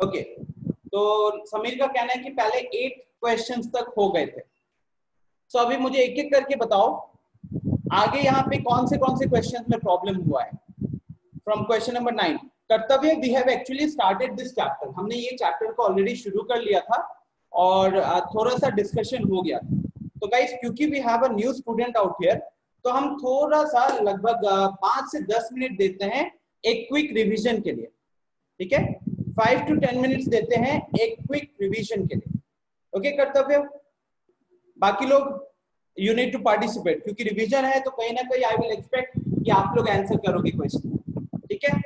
Okay तो समीर का कहना है कि पहले एट क्वेश्चंस तक हो गए थे। सो so, अभी मुझे एक एक करके बताओ। आगे यहाँ पे कौन से कौन से क्वेश्चंस में प्रॉब्लम हुआ है? From question number nine Kartavya we have actually started this chapter हमने ये चैप्टर को ऑलरेडी शुरू कर लिया था और थोड़ा सा डिस्कशन हो गया तो गाइस क्योंकि we have a new student out here तो हम थोड़ा सा लगभग पाँच से दस मिनट देते हैं एक क्विक रिविजन के लिए। ठीक है? फाइव टू टेन मिनट्स देते हैं एक क्विक रिविजन के लिए। ओके कर्तव्य? बाकी लोग यू नीड टू पार्टिसिपेट क्योंकि रिविजन है तो कहीं ना कहीं आई विल एक्सपेक्ट कि आप लोग आंसर करोगे क्वेश्चन ठीक है?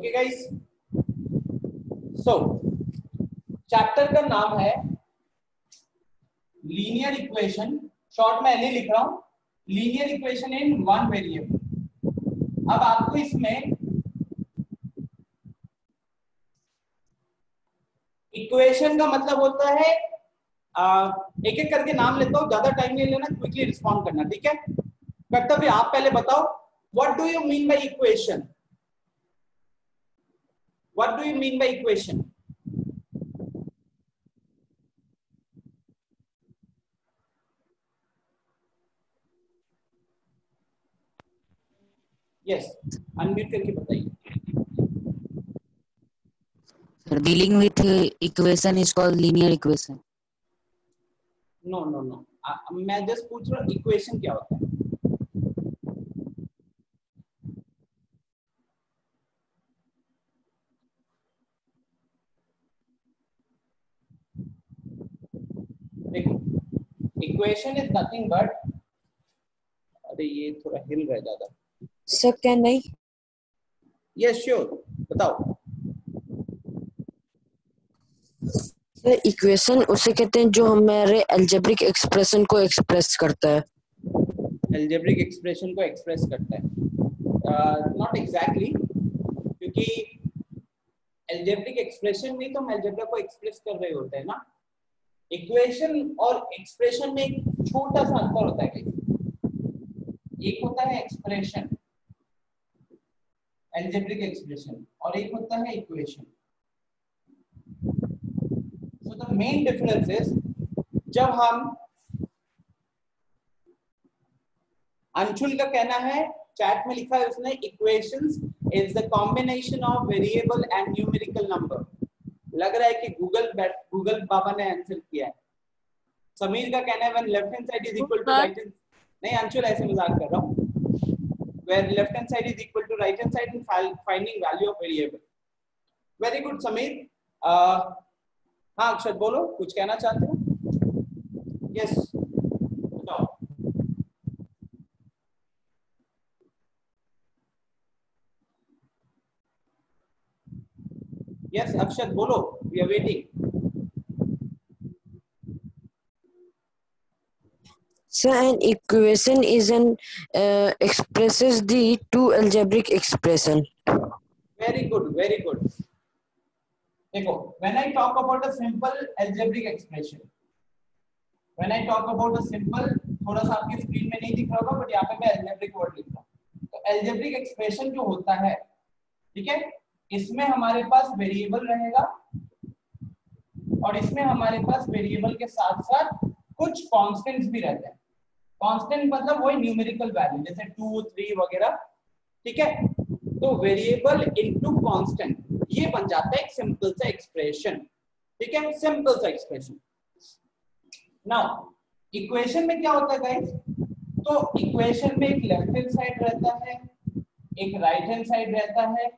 ओके गाइस सो चैप्टर का नाम है लीनियर इक्वेशन शॉर्ट में एल लिख रहा हूँ. Linear equation in one variable अब आपको इसमें इक्वेशन का मतलब होता है एक एक करके नाम लेता हूँ, ज़्यादा टाइम नहीं लेना क्विकली रिस्पॉन्ड करना, ठीक है? कर्तव्य आप पहले बताओ what do you mean by equation What do you mean by equation? Yes, unmute करके बताइए. Sir, dealing with uh, equation is called linear equation. No, no, no. आ, मैं just पूछ रहा हूँ equation क्या होता है? देखो इक्वेशन इज़ नथिंग बट अरे ये थोड़ा हिल रहा है ज़्यादा। सर क्या नहीं यस yes, श्योर sure. बताओ। सर इक्वेशन उसे कहते हैं जो हमारे अलजेब्रिक एक्सप्रेशन को एक्सप्रेस करता है। अलजेब्रिक एक्सप्रेशन को एक्सप्रेस करता है। नॉट uh, एग्जैक्टली exactly, क्योंकि अलजेब्रिक एक्सप्रेशन नहीं तो हम अलजेब्रा को एक्सप्रेस कर रहे होते हैं ना। इक्वेशन और एक्सप्रेशन में एक छोटा सा अंतर होता है एक। होता है एक्सप्रेशन एल्जेब्रिक एक्सप्रेशन और एक होता है equation so the main difference is जब हम अंशुल का कहना है चैट में लिखा है उसने equations is the combination of variable and numerical number लग रहा है कि गूगल गूगल बाबा ने आंसर किया है। समीर का कहना है when left hand side is equal to right hand नहीं अंशुल ऐसे मज़ाक कर रहा हूँ। Where left hand side is equal to right hand side in finding value of variable very good Sameer. uh, हाँ अक्षत बोलो कुछ कहना चाहते हो? Yes yes. बताओ Yes, Akshat, bolo. We are waiting. So an equation is an uh, expresses the two algebraic expression. Very good, very good. देखो, when I talk about a simple algebraic expression, when I talk about a simple, थोड़ा सा आपकी screen में नहीं दिख रहा होगा, but यहाँ पे मैं algebraic word लिख रहा हूँ. तो algebraic expression जो होता है, ठीक है? इसमें हमारे पास वेरिएबल रहेगा और इसमें हमारे पास वेरिएबल के साथ साथ कुछ कॉन्स्टेंट्स भी रहते हैं। कांस्टेंट मतलब वही न्यूमेरिकल वैल्यू जैसे टू थ्री वगैरह, ठीक है? तो वेरिएबल इनटू कांस्टेंट ये बन जाता है एक सिंपल सा एक्सप्रेशन ठीक है? सिंपल सा एक्सप्रेशन नाउ इक्वेशन में क्या होता है गाइस तो इक्वेशन में एक लेफ़्ट हैंड साइड रहता है, एक राइट हैंड साइड रहता है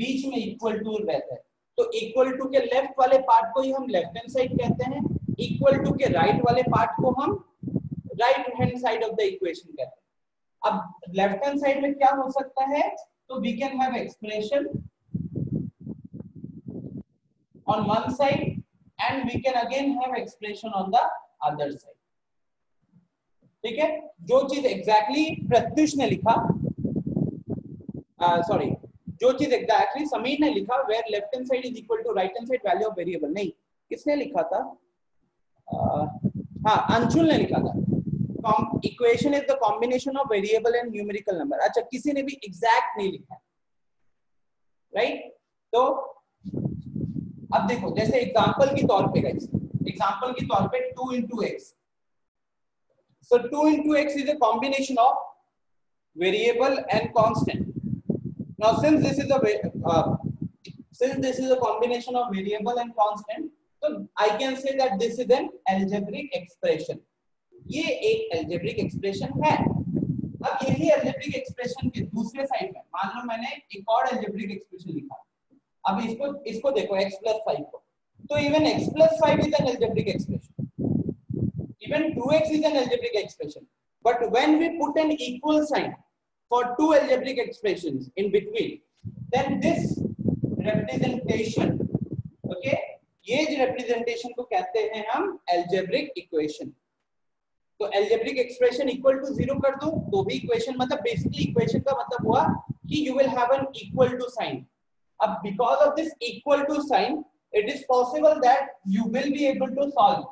बीच में इक्वल टू रहता है। तो इक्वल टू के लेफ़्ट वाले पार्ट को ही हम लेफ़्ट हैंड साइड कहते हैं। इक्वल टू के राइट right वाले पार्ट को हम right hand side of the equation कहते हैं। अब लेफ़्ट हैंड साइड में क्या हो सकता है? तो we can have expression on one side and we can again have expression on the other side ठीक है? जो चीज़ एग्जैक्टली exactly प्रत्युष ने लिखा सॉरी जो चीज़ एग्जैक्टली समीर ने लिखा where left hand side is equal to right hand side value of variable नहीं, किसने लिखा था? हाँ अंशुल ने लिखा था। Equation is the combination of variable and numerical number अच्छा किसी ने भी एग्जैक्ट नहीं लिखा राइट right? तो अब देखो, जैसे एग्जांपल के तौर पे गाइस एग्जांपल के तौर पे 2 into x. So 2 into x is a combination of variable and constant. Now since this is a uh, since this is a combination of variable and constant so i can say that this is an algebraic expression ये एक algebraic expression है अब यही algebraic expression के दूसरे side में मान लो मैंने एक और algebraic expression लिखा अब इसको इसको देखो x plus 5 को तो even x plus 5 is an algebraic expression even 2x is an algebraic expression but when we put an equal sign for two algebraic expressions in between. Then this representation, okay, ये जो representation को कहते हैं हम algebraic equation तो algebraic expression equal to zero कर दो तो भी इक्वेशन मतलब बेसिकली इक्वेशन का मतलब हुआ कि you will have an equal to sign अब because of this equal to sign it is possible that you will be able to solve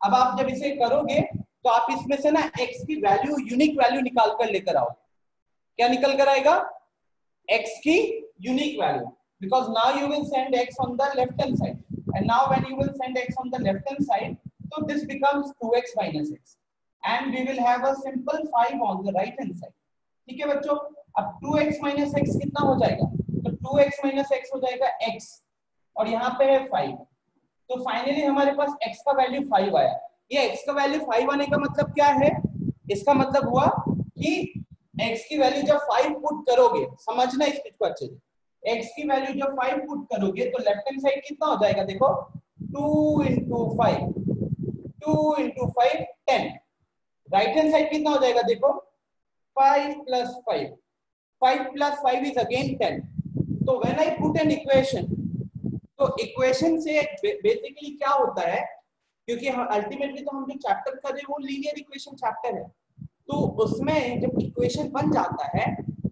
अब आप जब इसे करोगे तो आप इसमें से ना एक्स की वैल्यू यूनिक वैल्यू निकाल कर लेकर आओगे क्या निकल कर आएगा? X की unique value because now you will send x on the left hand side and now when you will send x on the left hand side तो this becomes 2x x and we will have a simple 5 on the right hand side ठीक है बच्चों? अब 2x x कितना हो जाएगा? तो 2x x हो जाएगा x. और यहाँ पे है 5 तो फाइनली हमारे पास x का वैल्यू 5 आया. ये x का वैल्यू 5 आने का मतलब क्या है? इसका मतलब हुआ कि x की वैल्यू जब 5 पुट करोगे, समझना इस चीज़ को अच्छे से। X की वैल्यू जब 5 पुट करोगे तो लेफ़्ट हैंड साइड कितना हो जाएगा? देखो 2 into five two into five ten right hand side कितना हो जाएगा? देखो 5 प्लस 5 5 प्लस 5 इज़ अगेन 10 तो when I put an equation तो इक्वेशन से बेसिकली क्या होता है? क्योंकि अल्टीमेटली तो हम जो चैप्टर कर रहे हैं, वो लीनियर इक्वेशन चैप्टर है। तो उसमें जब इक्वेशन बन जाता है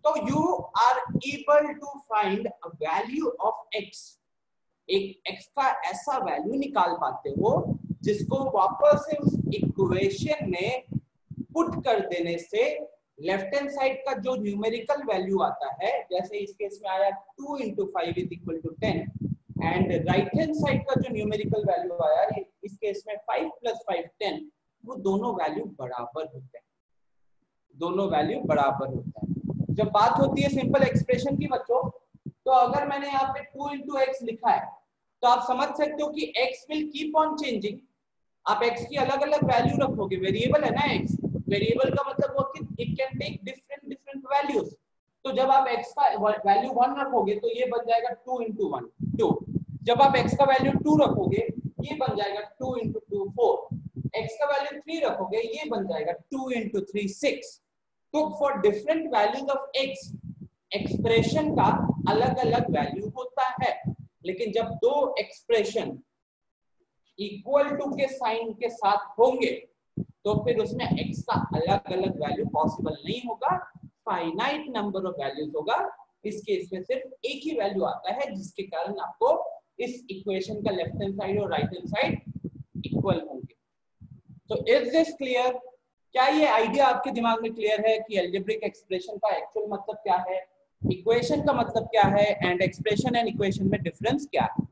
तो you are able to find value of x एक एक्स का ऐसा वैल्यू निकाल पाते हो, जिसको वापस से उस इक्वेशन में पुट कर देने से लेफ़्ट हैंड साइड का जो न्यूमेरिकल वैल्यू आता है, जैसे इस केस में आया two into five is equal to ten and right hand side का जो न्यूमेरिकल वैल्यू आया इस केस में फाइव प्लस फाइव टेन वो दोनों वैल्यू बराबर होते हैं। दोनों वैल्यू बराबर होता है। जब बात होती है सिंपल एक्सप्रेशन की बच्चों तो अगर मैंने यहाँ पे टू इंटू एक्स लिखा है तो आप समझ सकते हो कि x will keep on changing आप x की अलग अलग वैल्यू रखोगे। वेरिएबल है ना x? वेरिएबल का मतलब वो कि it can take different different values तो जब आप x का वैल्यू वन रखोगे तो ये बन जाएगा टू इंटू वन टू जब आप x का वैल्यू टू रखोगे, ये बन जाएगा two into two four x का वैल्यू थ्री रखोगे, ये बन जाएगा टू इंटू थ्री सिक्स तो for different values of x expression का अलग अलग वैल्यू होता है। लेकिन जब दो एक्सप्रेशन इक्वल टू के साइन के साथ होंगे तो फिर उसमें x का अलग अलग वैल्यू पॉसिबल नहीं होगा। फाइनाइट नंबर ऑफ़ वैल्यूज़ होगा। इस केस में सिर्फ़ एक ही वैल्यू आता है, जिसके कारण आपको इस इक्वेशन का लेफ़्ट हैंड साइड और राइट हैंड साइड इक्वल होंगे। तो इज़ दिस क्लियर क्या ये आइडिया आपके दिमाग में क्लियर है कि एल्जेब्रिक एक्सप्रेशन का एक्चुअल मतलब क्या है? इक्वेशन का मतलब क्या है? एंड एक्सप्रेशन एंड इक्वेशन में डिफरेंस क्या है?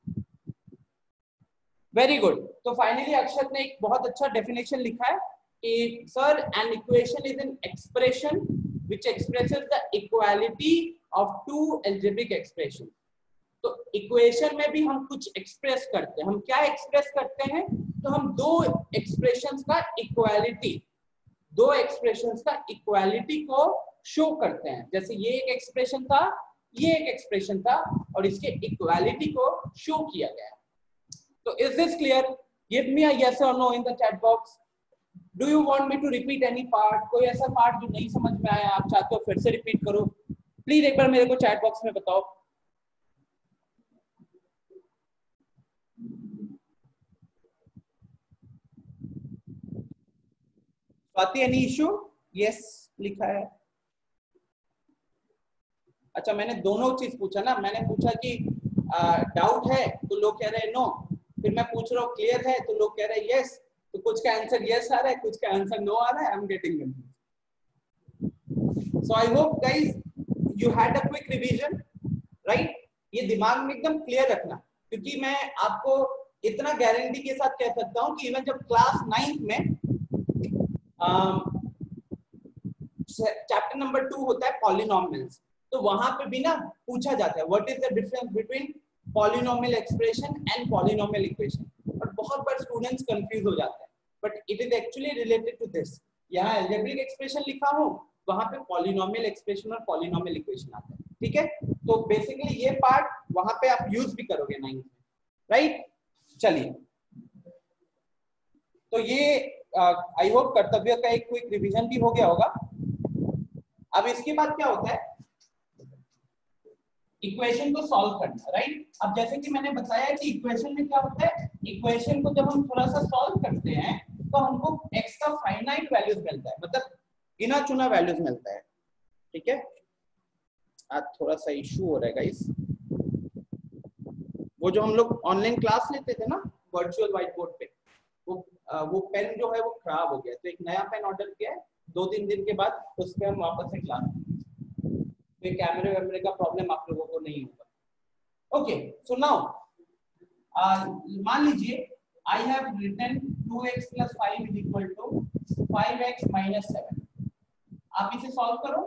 वेरी गुड तो फाइनली अक्षत ने एक बहुत अच्छा डेफिनेशन लिखा है कि sir an equation is an expression expresses the equality of two algebraic expressions. तो इक्वेशन में भी हम कुछ एक्सप्रेस करते हैं। हम क्या एक्सप्रेस करते हैं? तो हम दो एक्सप्रेशन का इक्वालिटी दो एक्सप्रेशंस का इक्वालिटी को शो करते हैं। जैसे ये एक एक्सप्रेशन था, ये एक एक्सप्रेशन था, और इसके इक्वालिटी को शो किया गया तो is this clear give me a yes और no in the chat box do you want me to repeat any part कोई ऐसा पार्ट जो नहीं समझ में आया, आप चाहते हो फिर से रिपीट करो। प्लीज़ एक बार मेरे को चैट बॉक्स में बताओ। स्वाति एनी इशू यस लिखा है। अच्छा मैंने दोनों चीज़ पूछा ना। मैंने पूछा कि डाउट है तो लोग कह रहे हैं नो फिर मैं पूछ रहा हूँ क्लियर है तो लोग कह रहे हैं यस तो कुछ का आंसर यस आ रहा है, कुछ का आंसर नो आ रहा है। I am getting so I hope guys you had a quick revision right ये दिमाग में एकदम क्लियर रखना। क्योंकि मैं आपको इतना गारंटी के साथ कह सकता हूँ कि इवन जब क्लास नाइन्थ में चैप्टर नंबर टू होता है पॉलिनोमियल्स तो वहाँ पे भी ना पूछा जाता है what is the difference between polynomial expression and polynomial equation और बहुत बार स्टूडेंट्स कंफ्यूज हो जाते हैं. But it is actually related to this यहाँ एल्जेब्रिक एक्सप्रेशन लिखा हूँ, वहाँ पे पॉलिनोमियल एक्सप्रेशन और पॉलिनोमियल इक्वेशन आता है. ठीक है? तो बेसिकली ये पार्ट वहाँ पे आप यूज़ भी करोगे नाइन्थ में. राइट चलिए. तो ये आई होप कर्तव्य का एक क्विक रिवीजन भी हो गया होगा। अब इसके बाद क्या होता है? इक्वेशन को सॉल्व करना राइट अब जैसे कि मैंने बताया कि इक्वेशन में क्या होता है? इक्वेशन को जब हम थोड़ा सा सॉल्व करते हैं तो हमको एक्स का फाइनाइट वैल्यूज़ मिलता है। मतलब गिना चुना वैल्यूज़ मिलता है। ठीक है? आज थोड़ा सा इशू हो रहा है वो जो हम लोग ऑनलाइन क्लास लेते थे ना वर्चुअल व्हाइट बोर्ड पे वो पेन जो है वो खराब हो गया। तो एक नया पेन ऑर्डर किया है। दो तीन दिन के बाद उस पर हम वापस से क्लास तो कैमरे वैमरे का प्रॉब्लम आप लोगों को नहीं होगा। ओके सो नाउ मान लीजिए I have written 2x plus 5 is equal to 5x minus 7 आप इसे सॉल्व करो।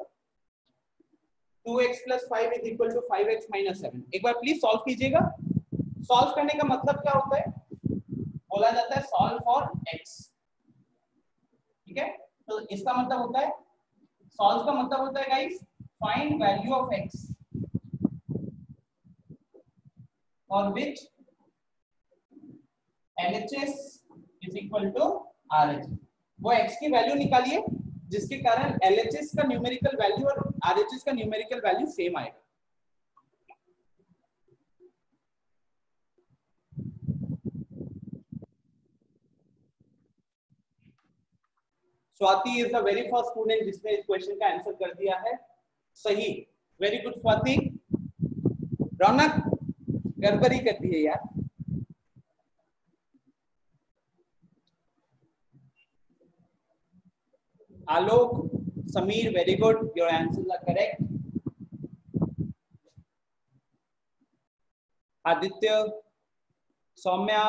2x plus 5 is equal to 5x minus 7 एक बार प्लीज़ सॉल्व कीजिएगा। सॉल्व करने का मतलब क्या होता है? बोला जाता है सॉल्व फॉर एक्स ठीक है? तो इसका मतलब होता है सॉल्व का मतलब होता है guys find value of x for which LHS is equal to RHS वो x की वैल्यू निकालिए, जिसके कारण LHS का न्यूमेरिकल वैल्यू और RHS का न्यूमेरिकल वैल्यू सेम आएगा। Swati is the very first student जिसने इस क्वेश्चन का आंसर कर दिया है। सही। Very good Swati. रौनक, गड़बड़ी कर दी है यार। Alok, Sameer very good your answer are correct Aditya, Saumya,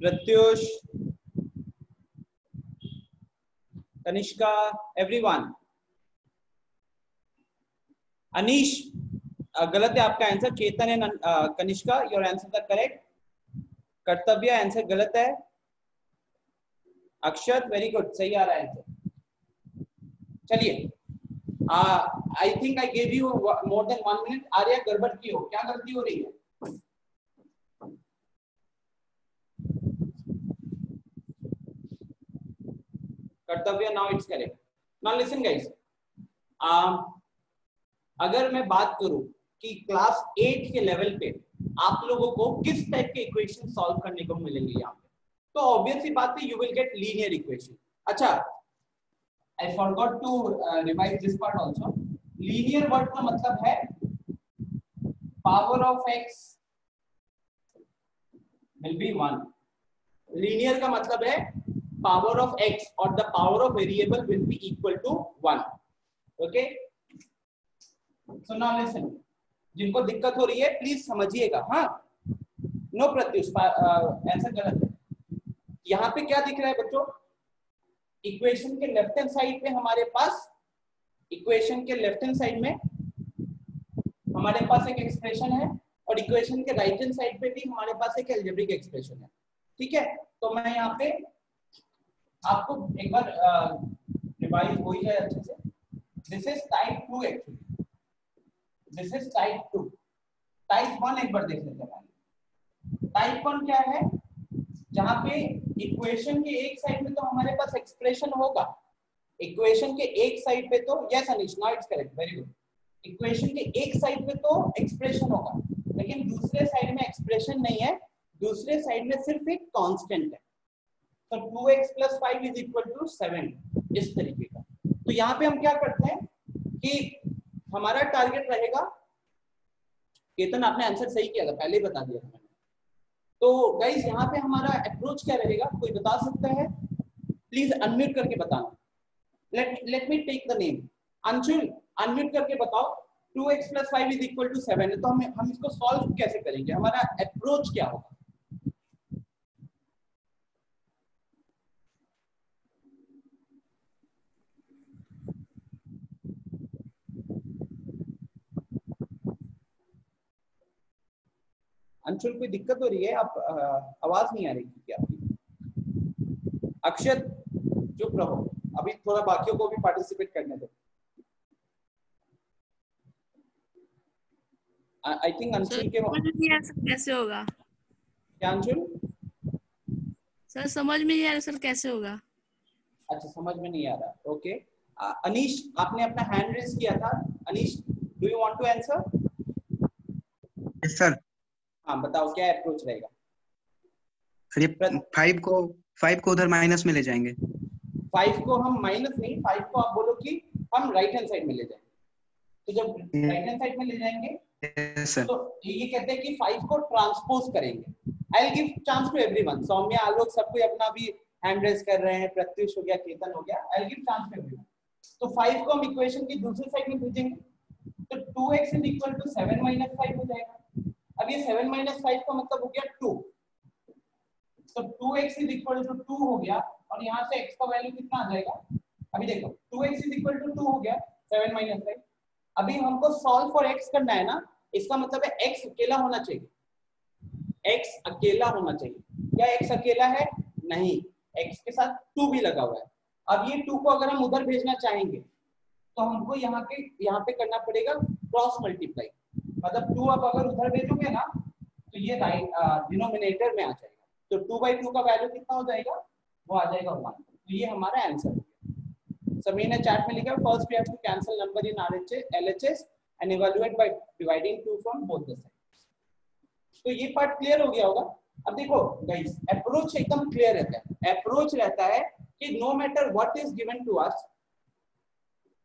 Pratyush Kanishka, everyone. Anish, गलत है आपका answer Chetan and Kanishka your answer are correct Kartavya answer गलत है. अक्षर वेरी गुड सही आ रहा है चलिए. I think I gave you more than one minute Arya गड़बड़ की हो? क्या गलती हो रही है? Kartavya now it's correct now listen guys अगर मैं बात करूँ कि क्लास एट के लेवल पे आप लोगों को किस टाइप के इक्वेशन सॉल्व करने को मिलेंगे यहाँ पे? तो ऑब्वियसली बात है you will get linear equation अच्छा I forgot to revise this part also linear word का मतलब है power of x will be one linear का मतलब है पावर ऑफ़ एक्स और the power of variable will be equal to one okay so now listen जिनको दिक्कत हो रही है प्लीज़ समझिएगा। हाँ? नो प्रत्युष ऐसा गलत है। यहाँ पे क्या दिख रहा है बच्चों? इक्वेशन के लेफ़्ट हैंड साइड पे हमारे पास इक्वेशन के लेफ़्ट हैंड साइड में हमारे पास एक एक्सप्रेशन है और इक्वेशन के राइट हैंड साइड पे भी हमारे पास एक एल्जेब्रिक एक्सप्रेशन है। ठीक है? तो मैं यहाँ पे आपको एक बार रिवाइज हो ही जाए अच्छे से? This is type two actually this is type two type one एक बार देख लेते हैं टाइप वन क्या है? जहाँ पे इक्वेशन के एक साइड में तो हमारे पास एक्सप्रेशन होगा। इक्वेशन के एक साइड पे तो yes Anish no it's correct very good equation के एक साइड पे तो एक्सप्रेशन होगा। लेकिन दूसरे साइड में एक्सप्रेशन नहीं है। दूसरे साइड में सिर्फ़ एक कांस्टेंट है। तो 2x plus 5 is equal to 7 इस तरीके का। तो यहाँ पे हम क्या करते हैं कि हमारा टारगेट रहेगा, केतन आपने आंसर सही किया था पहले ही बता दिया था तो गाइस यहाँ पे हमारा अप्रोच क्या रहेगा, कोई बता सकता है? प्लीज़ अनम्यूट करके बताना। Let let me take the name Anshul unmute करके बताओ। 2x plus 5 is equal to 7 है तो हम हम इसको सॉल्व कैसे करेंगे? हमारा अप्रोच क्या होगा? अंशुल कोई दिक्कत हो रही है? आप आवाज़ नहीं आ रही क्या आपकी। अक्षत चुप रहो। अभी थोड़ा बाकियों को भी पार्टिसिपेट करने दो। आई थिंक अंशुल के समझ नहीं आ रहा सर कैसे होगा? क्या अंशुल? सर समझ में नहीं आ रहा सर कैसे होगा? अच्छा समझ में नहीं आ रहा। ओके अनीश आपने अपना हैंड रेज किया था। Anish do you want to answer yes sir हाँ बताओ क्या अप्रोच रहेगा? सर फाइव को फाइव को उधर माइनस में ले जाएँगे। फाइव को हम माइनस नहीं फाइव को आप बोलो कि हम राइट हैंड साइड में ले जाएँगे। तो जब राइट हैंड साइड में ले जाएँगे सर तो ये कहते हैं कि फाइव को ट्रांसपोज करेंगे। I give chance to everyone Saumya Alok सब कोई अपना भी हैंड रेज कर रहे हैं प्रत्युष हो गया केतन हो गया I give chance to everyone तो फाइव को हम इक्वेशन की दूसरी साइड में भेजेंगे तो two x is equal to seven minus five हो जाएगा। अब ये सेवन माइनस फाइव का मतलब हो गया टू तो two x is equal to two हो गया, और यहाँ से x का वैल्यू कितना आ जाएगा? अभी देखो two x is equal to two हो गया सेवन माइनस फाइव अभी हमको सॉल्व फॉर x करना है ना, इसका मतलब है x अकेला होना चाहिए। x अकेला होना चाहिए। क्या x अकेला है? नहीं। x के साथ टू भी लगा हुआ है। अब ये टू को अगर हम उधर भेजना चाहेंगे तो हमको यहाँ के, यहाँ पे करना पड़ेगा क्रॉस मल्टीप्लाई मतलब टू अब अगर उधर भेजोगे ना तो ये डिनोमिनेटर में आ जाएगा। तो टू बाई टू का वैल्यू कितना हो जाएगा? वो आ जाएगा वन तो ये हमारा आंसर समीर ने चैट में लिखा first we have to cancel number in RHS LHS and evaluate by dividing two from both the sides तो ये पार्ट क्लियर हो गया होगा? अब देखो गाइस अप्रोच एकदम क्लियर रहता है। अप्रोच रहता है कि no matter what is given to us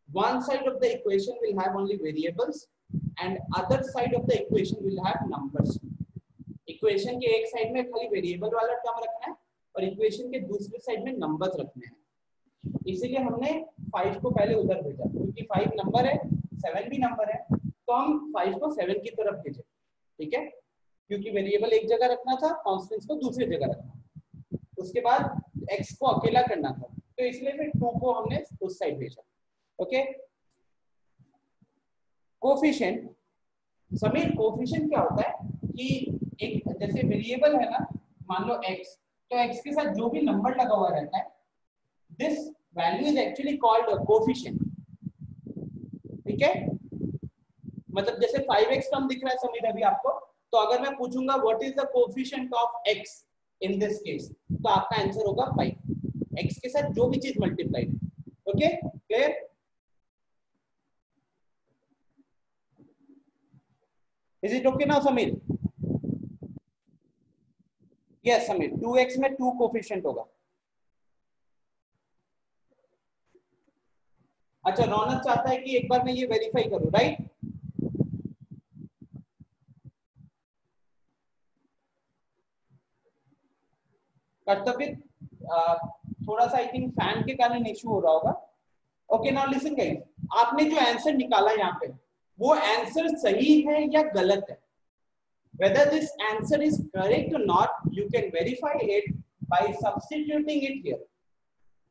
one side of the equation will have only variables and other side of the equation will have numbers. Equation के एक साइड में खाली वेरिएबल वाला टर्म रखना है, और इक्वेशन के दूसरे साइड में नंबर्स रखने हैं। इसीलिए हमने फाइव को पहले उधर भेजा, क्योंकि फाइव नंबर है सेवन भी नंबर है तो हम फाइव को सेवन की तरफ़ भेजे, ठीक है? क्योंकि वेरिएबल एक जगह रखना था कॉन्स्टेंट्स को दूसरी जगह रखना उसके बाद एक्स को अकेला करना था तो इसलिए फिर टू को हमने उस साइड भेजा ओके कोफिशिएंट समीर कोफिशिएंट क्या होता है कि एक जैसे वेरिएबल है ना, मान लो x तो x के साथ जो भी नंबर लगा हुआ रहता है this value is actually called coefficient ठीक है? मतलब जैसे 5x कम दिख रहा है समीर अभी आपको तो अगर मैं पूछूँगा what is the coefficient of x in this case तो आपका आंसर होगा 5 x के साथ जो भी चीज़ multiply okay clear Is it okay now, Samir? Yes, Samir. 2x में 2 कोफिशिएंट होगा अच्छा रौनक चाहता है कि एक बार मैं ये वेरीफाई करूँ राइट कर्तव्य थोड़ा सा आई थिंक फ़ैन के कारण इश्यू हो रहा होगा ओके नाउ लिसन गाइस आपने जो आंसर निकाला यहाँ पे वो आंसर सही है या गलत है? Whether this answer is correct or not, you can verify it by substituting it here.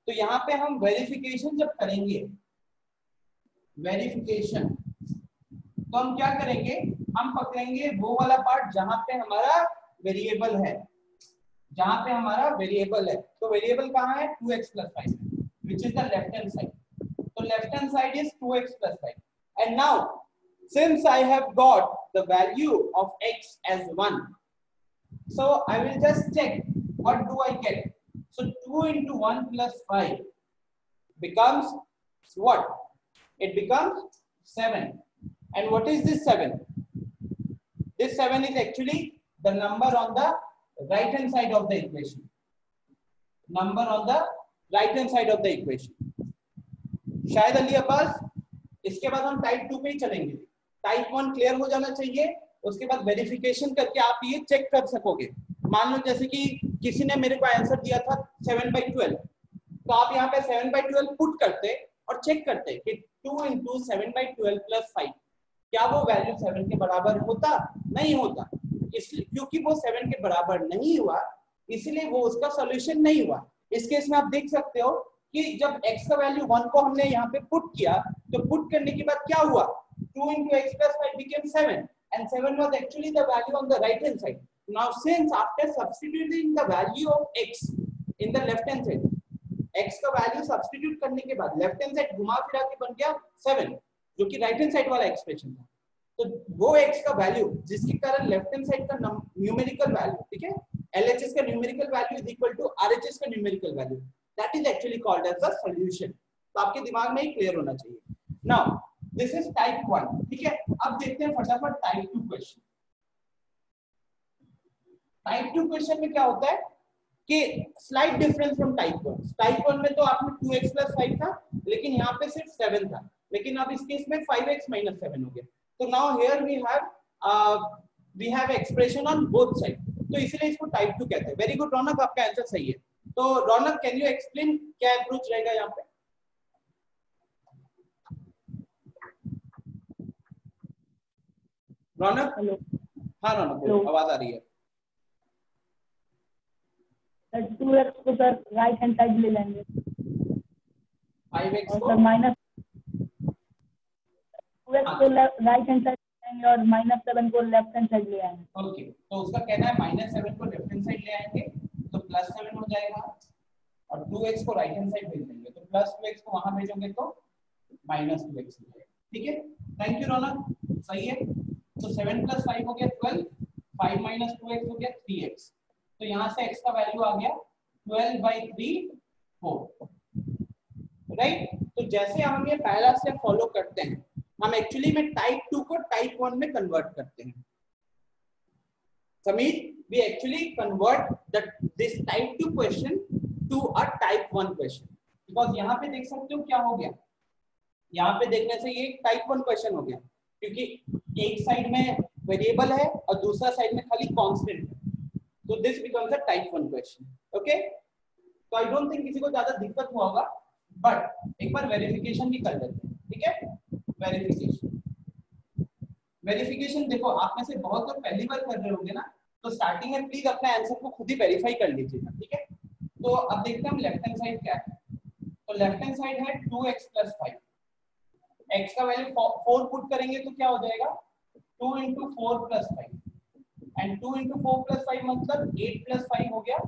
तो यहाँ पे हम वेरिफिकेशन जब करेंगे वेरिफिकेशन तो हम क्या करेंगे? हम पकड़ेंगे वो वाला पार्ट जहाँ पे हमारा वेरिएबल है। जहाँ पे हमारा वेरिएबल है। तो वेरिएबल कहाँ है? 2x x plus five which is the left hand side तो left hand side is 2x x plus five and now since I have got the value of x as 1, so I will just check what do I get. So 2 into 1 plus 5 becomes what? It becomes 7. And what is this 7? This 7 is actually the number on the right hand side of the equation. Number on the right hand side of the equation. Shahid Ali Abbas, इसके बाद हम type two पे ही चलेंगे type one clear हो जाना चाहिए, उसके बाद वेरिफिकेशन करके आप ये चेक कर सकोगे। मान लो जैसे कि किसी ने मेरे को आंसर दिया था सेवन बाई ट्वेल्व तो आप यहाँ पे सेवन बाई ट्वेल्व पुट करते और चेक करते कि two into seven by twelve plus five क्या वो वैल्यू सेवन के बराबर होता? नहीं होता। इसलिए क्योंकि वो सेवन के बराबर नहीं हुआ, इसलिए वो उसका सोल्यूशन नहीं हुआ। इस केस में आप देख सकते हो कि जब x का वैल्यू वन को हमने यहाँ पे पुट किया तो पुट करने के बाद क्या हुआ? Two into x plus five became seven and 7 was actually the value on the right hand side. Now since after substituting the value of x in the left hand side, x का value substitute करने के बाद left hand side घुमा फिरा के बन गया 7 जो कि right hand side वाला expression था तो वो x का वैल्यू जिसके कारण लेफ़्ट हैंड साइड का न्यूमेरिकल वैल्यू ठीक है LHS का numerical value is equal to RHS का numerical value that is actually called as the solution तो आपके दिमाग में ही क्लियर होना चाहिए now this is type one ठीक है? अब देखते हैं फटाफट type two question type two question में क्या होता है? कि slight difference from type one type one में तो आपने टू एक्स प्लस फाइव था, लेकिन यहाँ पे सिर्फ़ सेवन था. लेकिन अब इस केस में फाइव एक्स माइनस सेवन हो गया. तो now here we have we have expression on both side तो इसलिए इसको टाइप टू कहते हैं. वेरी गुड रौनक, आपका आंसर सही है. तो रौनक कैन यू एक्सप्लेन क्या अप्रोच रहेगा यहाँ पे? रौनक? हेलो। हाँ रौनक आवाज़ आ रही है। टू एक्स को सर राइट हैंड साइड ले लेंगे। फाइव एक्स और सर माइनस टू एक्स को राइट हैंड साइड लेंगे और माइनस सेवन को लेफ़्ट हैंड साइड ले आएँगे। ओके तो उसका कहना है माइनस सेवन को लेफ़्ट हैंड साइड ले आएँगे तो प्लस सेवन हो जाएगा और टू एक्स को राइट हैंड साइड भेज देंगे। तो प्लस टू एक्स को वहाँ भेजोगे तो माइनस टू एक्स हो जाएगा। ठीक है? Thank you Raunak. सही है? तो सेवन प्लस फाइव हो गया twelve five minus two x हो गया थ्री एक्स तो यहाँ से एक्स का वैल्यू आ गया twelve by three four right तो जैसे हम ये पहला स्टेप फॉलो करते हैं, हम एक्चुअली में टाइप टू को टाइप वन में कन्वर्ट करते हैं. we actually convert that this type 2 question to a type 1 question. Because यहाँ पे देख सकते हो क्या हो गया? यहाँ पे देखने से ये टाइप वन क्वेश्चन हो गया. क्योंकि एक साइड में वेरिएबल है और दूसरा साइड में खाली कांस्टेंट है। तो this becomes a type 1 question okay तो आई डोंट थिंक किसी को ज़्यादा दिक्कत हुआ होगा बट एक बार वेरिफिकेशन भी कर लेते हैं, ठीक है? वेरिफिकेशन वेरिफिकेशन देखो, आप में से बहुत लोग पहली बार कर रहे होंगे ना तो स्टार्टिंग में प्लीज़ अपने आंसर को खुद ही वेरीफाई कर लीजिएगा, ठीक है? तो अब देखते हैं हम लेफ़्ट हैंड साइड क्या है। तो लेफ़्ट हैंड साइड है two x plus five x का वैल्यू फोर पुट करेंगे तो क्या हो जाएगा? Two into four plus five and two into four plus five मतलब एट प्लस फाइव हो गया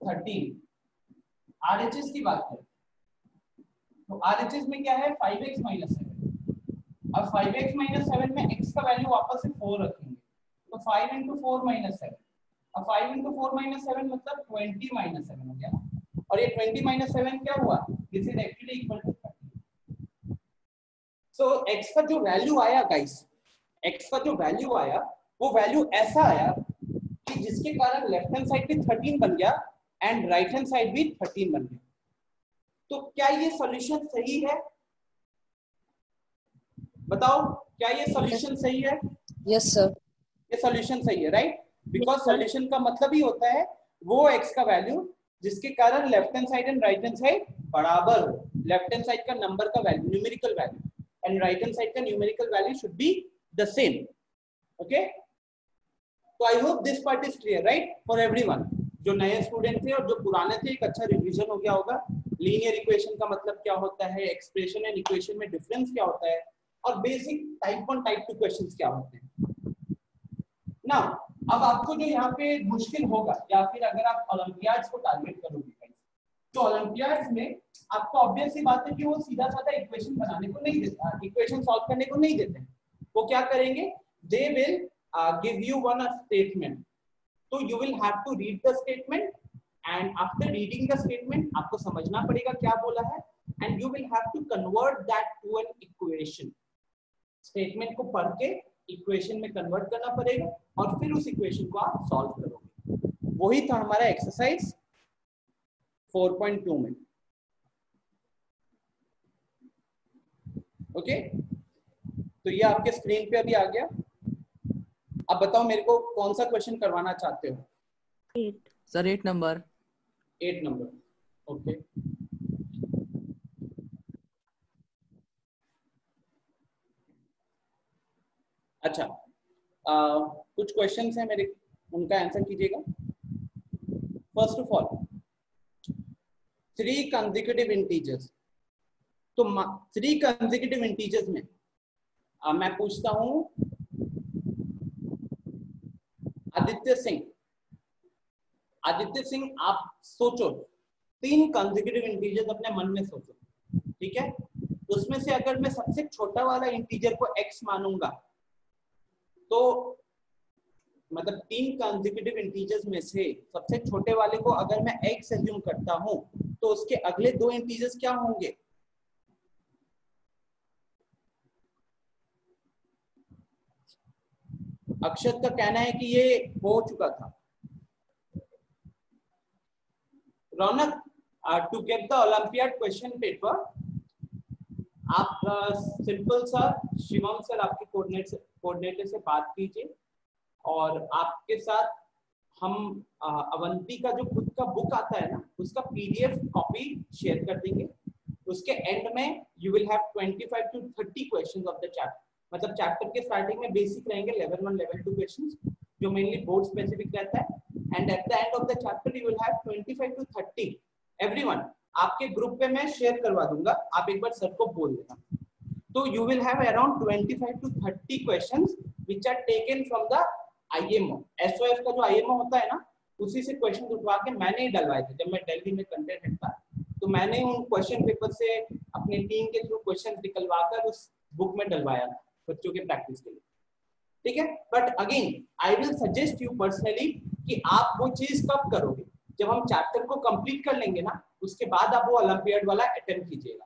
थर्टीन आर एच एस की बात करें तो आर एच एस में क्या है? फाइव एक्स माइनस सेवन अब फाइव एक्स माइनस सेवन में एक्स का वैल्यू वापस से फोर रखेंगे तो five into four minus seven अब five into four minus seven मतलब ट्वेंटी माइनस सेवन हो गया। और ये ट्वेंटी माइनस सेवन क्या हुआ? This is actually equal to thirty so x का जो वैल्यू आया गाइस एक्स का जो वैल्यू आया वो वैल्यू ऐसा आया कि जिसके कारण लेफ़्ट हैंड साइड भी थर्टीन बन गया एंड राइट हैंड साइड भी थर्टीन बन गया। तो क्या ये सॉल्यूशन सही है? बताओ क्या ये सॉल्यूशन सही है? यस सर ये सॉल्यूशन सही है राइट बिकॉज़ सॉल्यूशन का मतलब ही होता है वो एक्स का वैल्यू जिसके कारण left hand side and right hand side बराबर हो। लेफ़्ट हैंड साइड का नंबर का value numerical value and right hand side का numerical value should be the same okay तो I hope this part is clear right for everyone जो नए student थे और जो पुराने थे, एक अच्छा रिवीजन हो गया होगा। लीनियर इक्वेशन का मतलब क्या होता है? एक्सप्रेशन एंड इक्वेशन में डिफरेंस क्या होता है? और basic type one type two questions क्या होते हैं? ना अब आपको जो यहाँ पे मुश्किल होगा, या फिर अगर आप ओलंपियाड्स को टारगेट करोगे तो ओलंपियाड्स में आपको ऑब्वियस सी बात है कि वो सीधा साधा इक्वेशन बनाने को नहीं देता इक्वेशन सॉल्व करने को नहीं देते। वो क्या करेंगे? They will give you one statement तो you will have to read the statement and after reading the statement आपको समझना पड़ेगा क्या बोला है and you will have to convert that to an equation statement को पढ़ के इक्वेशन में कन्वर्ट करना पड़ेगा और फिर उस इक्वेशन को आप सॉल्व करोगे। वही था हमारा एक्सरसाइज 4.2 में। ओके तो ये आपके स्क्रीन पे अभी आ गया। अब बताओ मेरे को कौन सा क्वेश्चन करवाना चाहते हो? Eight sir eight number eight number okay अच्छा आ, कुछ क्वेश्चंस हैं मेरे? उनका आंसर कीजिएगा। First of all three consecutive integers तो थ्री कंजिक्यूटिव इंटीजर्स में आ, मैं पूछता हूँ। आदित्य सिंह। आदित्य सिंह आप सोचो। तीन कंजिक्यूटिव इंटीजर्स अपने मन में सोचो ठीक है? उसमें से अगर मैं सबसे छोटा वाला इंटीजर को x मानूँगा तो मतलब तीन कंजिक्यूटिव इंटीजर्स में से सबसे छोटे वाले को अगर मैं x एज्यूम करता हूँ तो उसके अगले दो इंटीजर्स क्या होंगे? अक्षत का कहना है कि ये हो चुका था। Raunak to get the olympiad question paper आप सिंपल सा शिवम सर आपके कोऑर्डिनेट कोऑर्डिनेटर से बात कीजिए और आपके साथ हम uh, अवंती का जो खुद का बुक आता है ना उसका पीडीएफ कॉपी शेयर कर देंगे। उसके एंड में you will have 25 to 30 questions of the chapter मतलब चैप्टर के स्टार्टिंग में बेसिक रहेंगे level one level two questions जो मेनली बोर्ड स्पेसिफिक रहता है. And at the end of the chapter you will have 25 to 30 everyone आपके group पे मैं शेयर करवा दूँगा, आप एक बार सर को बोल देना। तो you will have around 25 to 30 questions which are taken from the IMO SOF का जो आईएमओ होता है ना, उसी से क्वेश्चन उठवा के मैंने ही डलवाए थे। जब मैं दिल्ली में कंटेंट हेड था तो मैंने उन क्वेश्चन पेपर से अपने टीम के थ्रू क्वेश्चन निकलवा कर उस बुक में डलवाया था। बच्चों के प्रैक्टिस के लिए। ठीक है? But again I will suggest you personally कि आप वो चीज़ कब करोगे? जब हम चैप्टर को कंप्लीट कर लेंगे ना, उसके बाद आप वो ओलंपियाड वाला अटेम्प्ट कीजिएगा।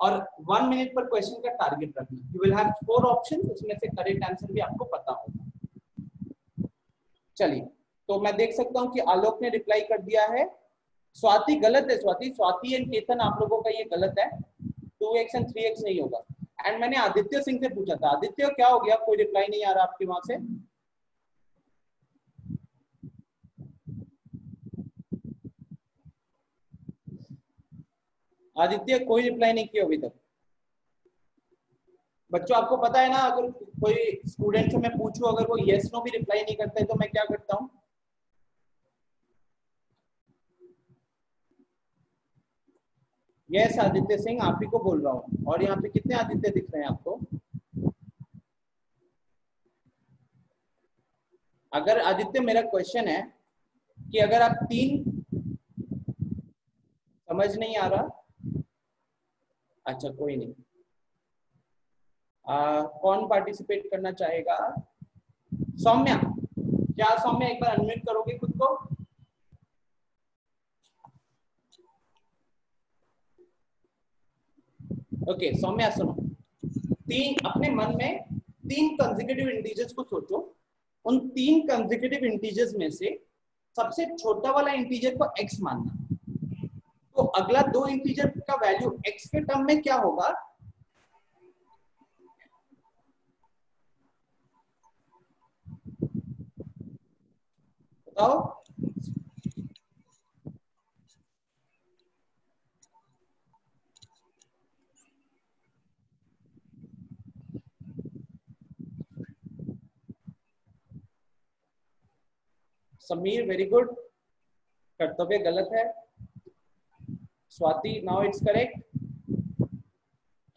और वन मिनट पर क्वेश्चन का टारगेट रखना। You will have four option उसमें से करेक्ट आंसर भी आपको पता होगा। चलिए तो मैं देख सकता हूँ कि आलोक ने रिप्लाई कर दिया है। स्वाति गलत है, स्वाति। स्वाति एंड केतन, आप लोगों का ये गलत है। Two X and three X नहीं होगा। एंड मैंने आदित्य सिंह से पूछा था, आदित्य, क्या हो गया? कोई रिप्लाई नहीं आ रहा आपके वहाँ से? आदित्य, कोई रिप्लाई नहीं किया अभी तक। बच्चों, आपको पता है ना, अगर कोई स्टूडेंट से मैं पूछूँ, अगर वो यस नो भी रिप्लाई नहीं करता है तो मैं क्या करता हूँ? यस आदित्य सिंह आप ही को बोल रहा हूँ। और यहाँ पे कितने आदित्य दिख रहे हैं आपको? अगर आदित्य मेरा क्वेश्चन है कि अगर आप तीन समझ नहीं आ रहा? अच्छा कोई नहीं। आ, कौन पार्टिसिपेट करना चाहेगा? सौम्या। क्या सौम्या एक बार अनम्यूट करोगे खुद को? ओके सौम्या सुनो। तीन, अपने मन में तीन कंजिक्यूटिव इंटीजर्स को सोचो। उन तीन कंजिक्यूटिव इंटीजर्स में से सबसे छोटा वाला इंटीजर को x मानना। तो अगला दो इंटीजर का वैल्यू x के टर्म में क्या होगा? बताओ। समीर वेरी गुड कर्तव्य गलत है Swati now it's correct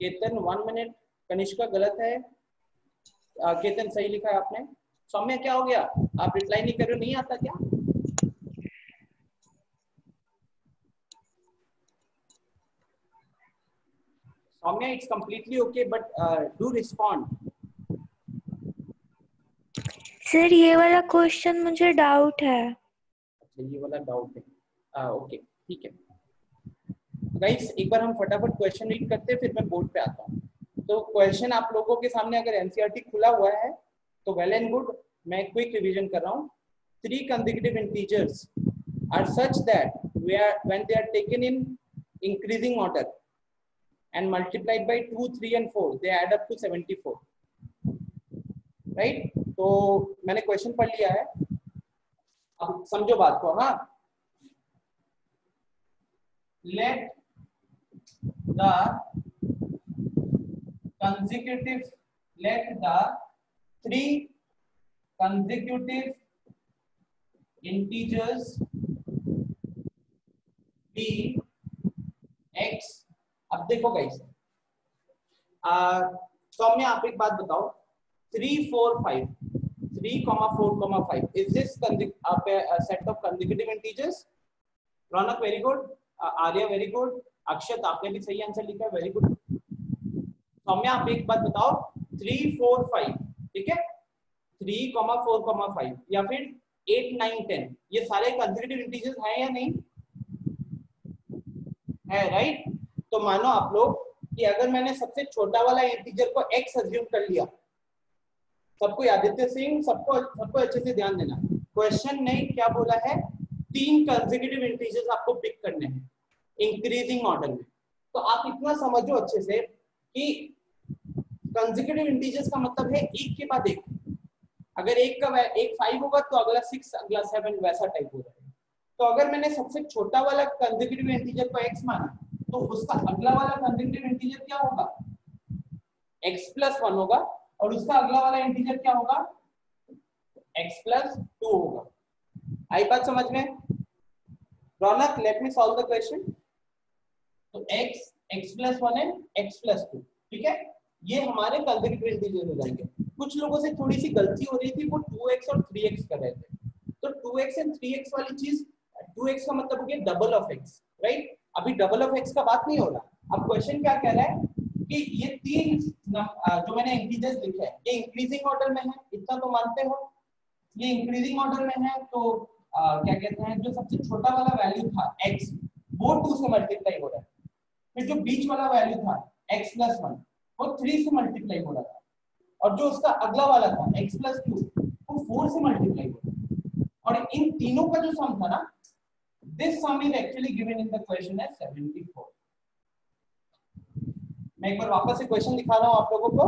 Ketan one minute Kanishka गलत है आ, केतन सही लिखा है आपने सौम्य क्या हो गया आप रिप्लाई नहीं कर रहे हो नहीं आता क्या Saumya it's completely okay but do respond sir ये वाला क्वेश्चन मुझे डाउट है। अच्छा ये वाला डाउट है। आ, ओके ठीक है। गाइस एक बार हम फटाफट क्वेश्चन रीड करते हैं फिर मैं बोर्ड पे आता हूँ। तो क्वेश्चन आप लोगों के सामने अगर एनसीईआरटी खुला हुआ है तो वेल एंड गुड मैं क्विक रिवीजन कर रहा हूँ। Three consecutive integers are such that we are when they are taken in increasing order and multiplied by 2 3 and 4 they add up to 74 right right? तो मैंने क्वेश्चन पढ़ लिया है। अब समझो बात को, हा? Let the consecutive let the three consecutive integers be X अब देखो गाइस तो हमने आप एक बात बताओ। Three four five three comma four comma five is this set of consecutive integers Raunak very good Arya very good Akshat आपने भी सही आंसर लिखा है वेरी गुड सौम्या, आप एक बात बताओ थ्री फोर फाइव ठीक है? Three comma four comma five या फिर एट नाइन टेन ये सारे कंजिक्यूटिव इंटीजर्स हैं या नहीं? है राइट तो मानो आप लोग कि अगर मैंने सबसे छोटा वाला इंटीजर को x अज्यूम कर लिया सबको आदित्य सिंह, सबको सबको अच्छे से ध्यान देना। क्वेश्चन ने क्या बोला है? तीन कंसेक्यूटिव इंटीजर्स आपको पिक करने हैं इंक्रीजिंग ऑर्डर में। तो आप इतना समझो अच्छे से कि कंसेक्यूटिव इंटीजर्स का मतलब है एक के बाद एक। अगर एक का एक फाइव होगा तो अगला सिक्स अगला सेवन वैसा टाइप हो जाएगा। तो अगर मैंने सबसे छोटा वाला कंसेक्यूटिव इंटीजर को एक्स माना तो उसका अगला वाला कंसेक्यूटिव इंटीजर क्या होगा? एक्स प्लस वन होगा और उसका अगला वाला इंटीजर क्या होगा? एक्स प्लस टू होगा। आई बात समझ में? Raunak let me solve the question तो x x plus one and x plus two ठीक है? ये हमारे कंसेक्यूटिव इंटीजर हो जाएँगे। कुछ लोगों से थोड़ी सी गलती हो रही थी, वो 2x और 3x कर रहे थे। तो 2x एंड 3x वाली चीज़ 2x का मतलब हो गया डबल ऑफ़ x राइट अभी डबल ऑफ़ x का बात नहीं हो रहा। अब क्वेश्चन क्या कह रहा है? कि ये तीन जो मैंने इंटीजर्स लिखे हैं ये इंक्रीजिंग ऑर्डर में है इतना तो मानते हो? ये इंक्रीजिंग ऑर्डर में है तो आ, क्या कहते हैं जो सबसे छोटा वाला वैल्यू था x वो 2 से मल्टीप्लाई हो रहा है। फिर जो बीच वाला वैल्यू था x प्लस वन वो 3 से मल्टीप्लाई हो रहा था। और जो उसका अगला वाला था x प्लस टू वो 4 से मल्टीप्लाई हो रहा और इन तीनों का जो सम था ना this sum is actually given in the question as 74 मैं एक बार वापस से क्वेश्चन दिखा रहा हूँ आप लोगों को।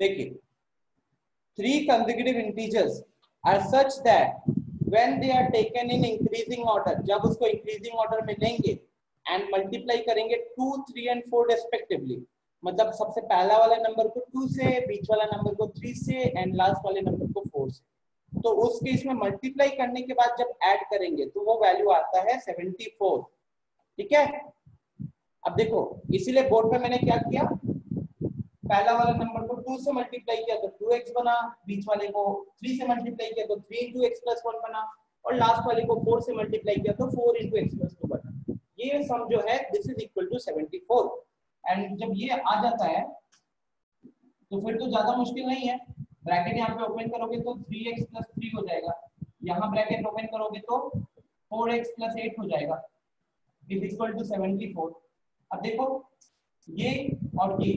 देखिए, three consecutive integers are such that when they are taken in increasing order, जब उसको increasing order में लेंगे and multiply करेंगे 2 3 and 4 respectively मतलब सबसे पहला वाला नंबर को टू से, बीच वाला नंबर को थ्री से एंड लास्ट वाले नंबर को 4 से। तो उस केस में मल्टीप्लाई करने के बाद जब ऐड करेंगे तो वो वैल्यू आता है 74 ठीक है? अब देखो, इसीलिए बोर्ड पे मैंने क्या किया? पहला वाला नंबर को टू से मल्टीप्लाई किया तो टू एक्स बना, बीच वाले को थ्री से मल्टीप्लाई किया तो 3 into x plus 1 बना, और लास्ट वाले को फोर से मल्टीप्लाई किया तो 4 into x plus 2 बना। ये सम जो है this is equal to 74 and जब ये आ जाता है तो फिर तो ज़्यादा मुश्किल नहीं है। ब्रैकेट यहाँ पे ओपन करोगे तो थ्री एक्स प्लस थ्री हो जाएगा। यहाँ ब्रैकेट ओपन करोगे तो फोर एक्स प्लस एट हो जाएगा। इज़ इक्वल टू 74 अब देखो, ये और ये,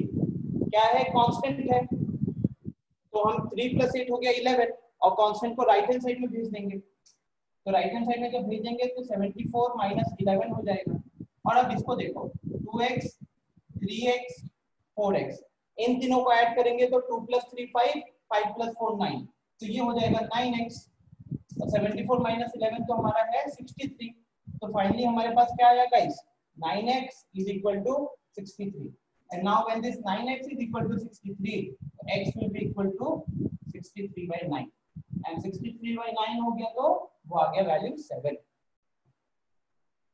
क्या है कांस्टेंट है? तो हम 3 प्लस एट हो गया 11 और कांस्टेंट को राइट हैंड साइड में भेज देंगे। तो राइट हैंड साइड में जब भेजेंगे तो 74 माइनस इलेवन हो जाएगा। और अब इसको देखो 2x 3x 4x इन तीनों को ऐड करेंगे तो 2 plus three five five plus four nine तो ये हो जाएगा 9x और 74 माइनस इलेवन तो हमारा है 63 तो फाइनली हमारे पास क्या आया guys 9x is equal to 63 and now when this 9x is equal to 63 x will be equal to 63 by 9 and 63 by 9 हो गया तो वो आ गया value 7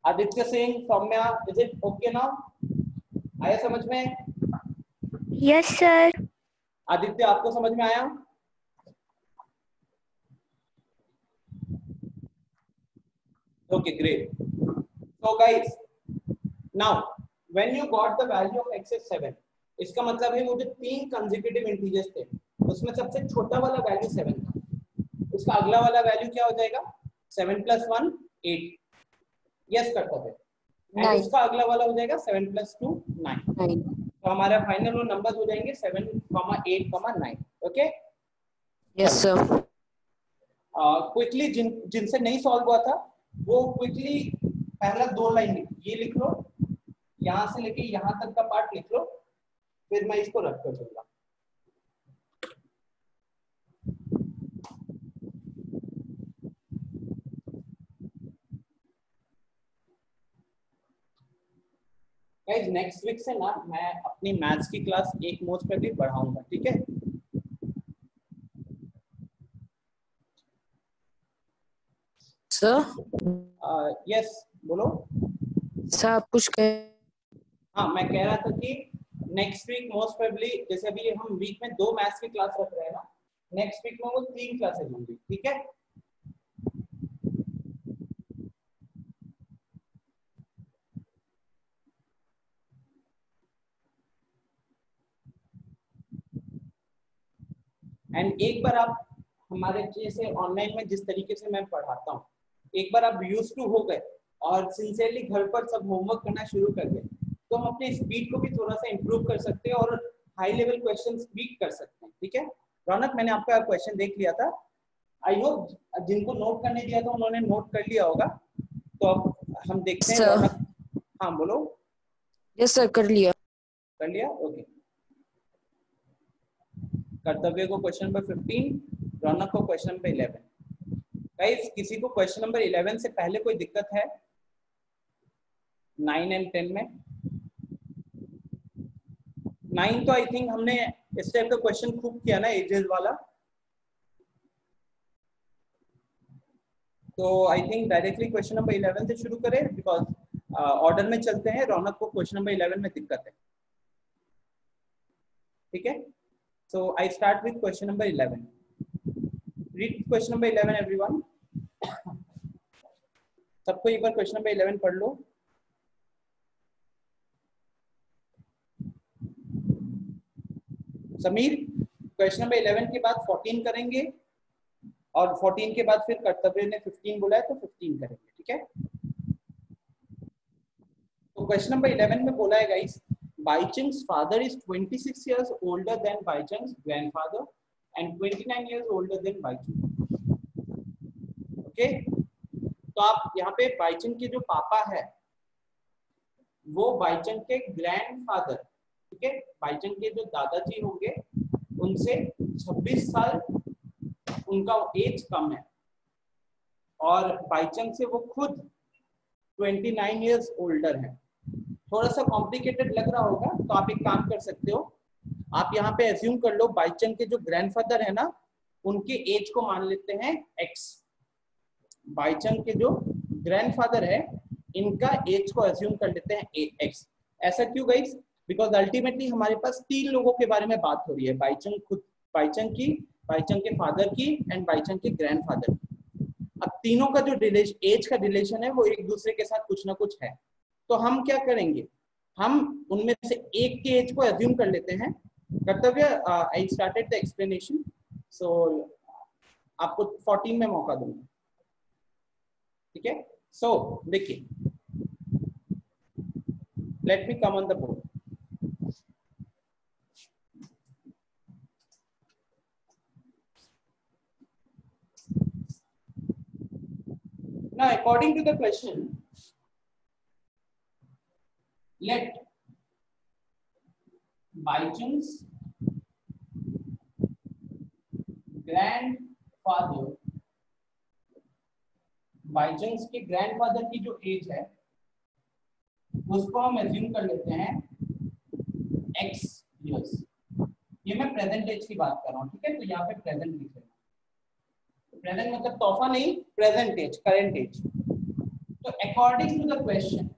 Aditya Singh Saumya is it okay now आया समझ में? यस सर आदित्य आपको समझ में आया? Okay great. So guys now when you got the value of x is 7 इसका मतलब है वो जो तीन कंसेक्यूटिव इंटीजर्स थे उसमें सबसे छोटा वाला वैल्यू 7 था। उसका अगला वाला वैल्यू क्या हो जाएगा? 7 प्लस 1 8 यस करता है एंड. उसका अगला वाला हो जाएगा 7 प्लस 2 9 Nine. तो हमारा फाइनल वो नंबर्स हो जाएँगे 7, 8, 9 ओके Yes, sir. क्विकली जिन जिनसे नहीं सॉल्व हुआ था वो क्विकली पहला दो लाइन ये लिख लो, यहाँ से लेके यहाँ तक का पार्ट लिख लो, फिर मैं इसको रख कर दूँगा। नेक्स्ट वीक से ना मैं अपनी मैथ्स की क्लास एक मोज पे भी बढ़ाऊँगा, ठीक है? सर यस बोलो। सर आप कुछ कह हाँ मैं कह रहा था कि नेक्स्ट वीक मोस्ट प्रोबेबली जैसे अभी हम वीक में दो मैथ्स की क्लास रख रहे हैं ना नेक्स्ट वीक में वो तीन क्लासेस होंगी ठीक है? एंड एक बार आप हमारे जैसे ऑनलाइन में जिस तरीके से मैं पढ़ाता हूँ एक बार आप यूज़ टू हो गए और सिंसियरली घर पर सब होमवर्क करना शुरू कर दे तो हम अपने स्पीड को भी थोड़ा सा इम्प्रूव कर सकते हैं और हाई लेवल क्वेश्चन भी कर सकते हैं ठीक है? रौनक मैंने आपका क्वेश्चन देख लिया था। आई होप जिनको नोट करने दिया था उन्होंने नोट कर लिया होगा। तो अब हम देखते हैं रौनक। हाँ बोलो। यस सर कर लिया। कर लिया? ओके कर्तव्य को क्वेश्चन नंबर फिफ्टीन रौनक को क्वेश्चन नंबर इलेवन गाइस किसी को क्वेश्चन नंबर इलेवन से पहले कोई दिक्कत है? नाइन एंड टेन में? नाइन तो आई थिंक हमने इस टाइप का क्वेश्चन खूब किया ना एजेस वाला। तो I think directly question number eleven से शुरू करें बिकॉज़ ऑर्डर में चलते हैं। रौनक को क्वेश्चन नंबर इलेवन में दिक्कत है। ठीक है? So I start with question number eleven read question number eleven everyone सबको एक बार क्वेश्चन नंबर इलेवन पढ़ लो समीर, क्वेश्चन नंबर इलेवन के बाद फोर्टीन करेंगे और फोर्टीन के बाद फिर कर्तव्य ने फिफ्टीन बोला है तो फिफ्टीन करेंगे, ठीक है तो क्वेश्चन नंबर इलेवन में बोला है guys Baichung's father is 26 years older than Baichung's grandfather and 29 years older than Baichung. Okay? तो आप यहाँ पे बाइचंग के जो पापा है, वो बाइचंग के ग्रैंडफादर ठीक है? बाइचंग के जो दादाजी होंगे, उनसे 26 साल उनका एज कम है। और बाइचंग से वो खुद 29 इयर्स ओल्डर है। थोड़ा सा कॉम्प्लिकेटेड लग रहा होगा तो आप एक काम कर सकते हो। आप यहाँ पे एज्यूम कर लो बाइचंग के जो ग्रैंडफादर है ना, उनके एज को मान लेते हैं एक्स बाइचंग के जो ग्रैंडफादर है, इनका एज को एज्यूम कर लेते हैं एक्स ऐसा क्यों गई बिकॉज़ अल्टीमेटली हमारे पास तीन लोगों के बारे में बात हो रही है बाइचंग खुद बाइचंग की बाइचंग के फादर की एंड बाइचंग के ग्रैंडफादर की। अब तीनों का जो रिलेशन एज का रिलेशन है, वो एक दूसरे के साथ कुछ ना कुछ है। तो हम क्या करेंगे? हम उनमें से एक के एज को एज्यूम कर लेते हैं। Kartavya I started the explanation so आपको 14 में मौका दूँगा। ठीक है सो देखिए let me come on the board now according to the question let Baichung's grandfather Baichung's के ग्रैंडफादर की जो एज है, उसको हम एज्यूम कर लेते हैं एक्स इयर्स ये मैं प्रेजेंट एज की बात कर रहा हूँ, ठीक है? तो यहाँ पे प्रेजेंट लिख लेना। प्रेजेंट मतलब तोहफा नहीं प्रेजेंट एज करेंट एज तो अकॉर्डिंग टू द क्वेश्चन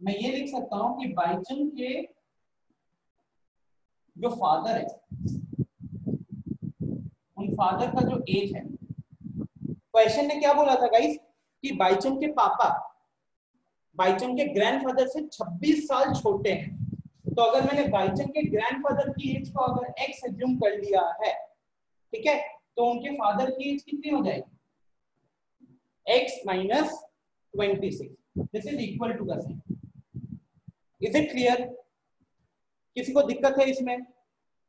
मैं ये लिख सकता हूँ कि बाइचंग के जो फादर है, उन फादर का जो एज है क्वेश्चन ने क्या बोला था गाइस कि बाइचंग के पापा बाइचंग के ग्रैंडफादर से 26 साल छोटे हैं। तो अगर मैंने बाइचंग के ग्रैंडफादर की एज को अगर एक्स एज्यूम कर लिया है, ठीक है? तो उनके फादर की एज कितनी हो जाएगी? X minus twenty six this is equal to the is it clear किसी को दिक्कत है इसमें?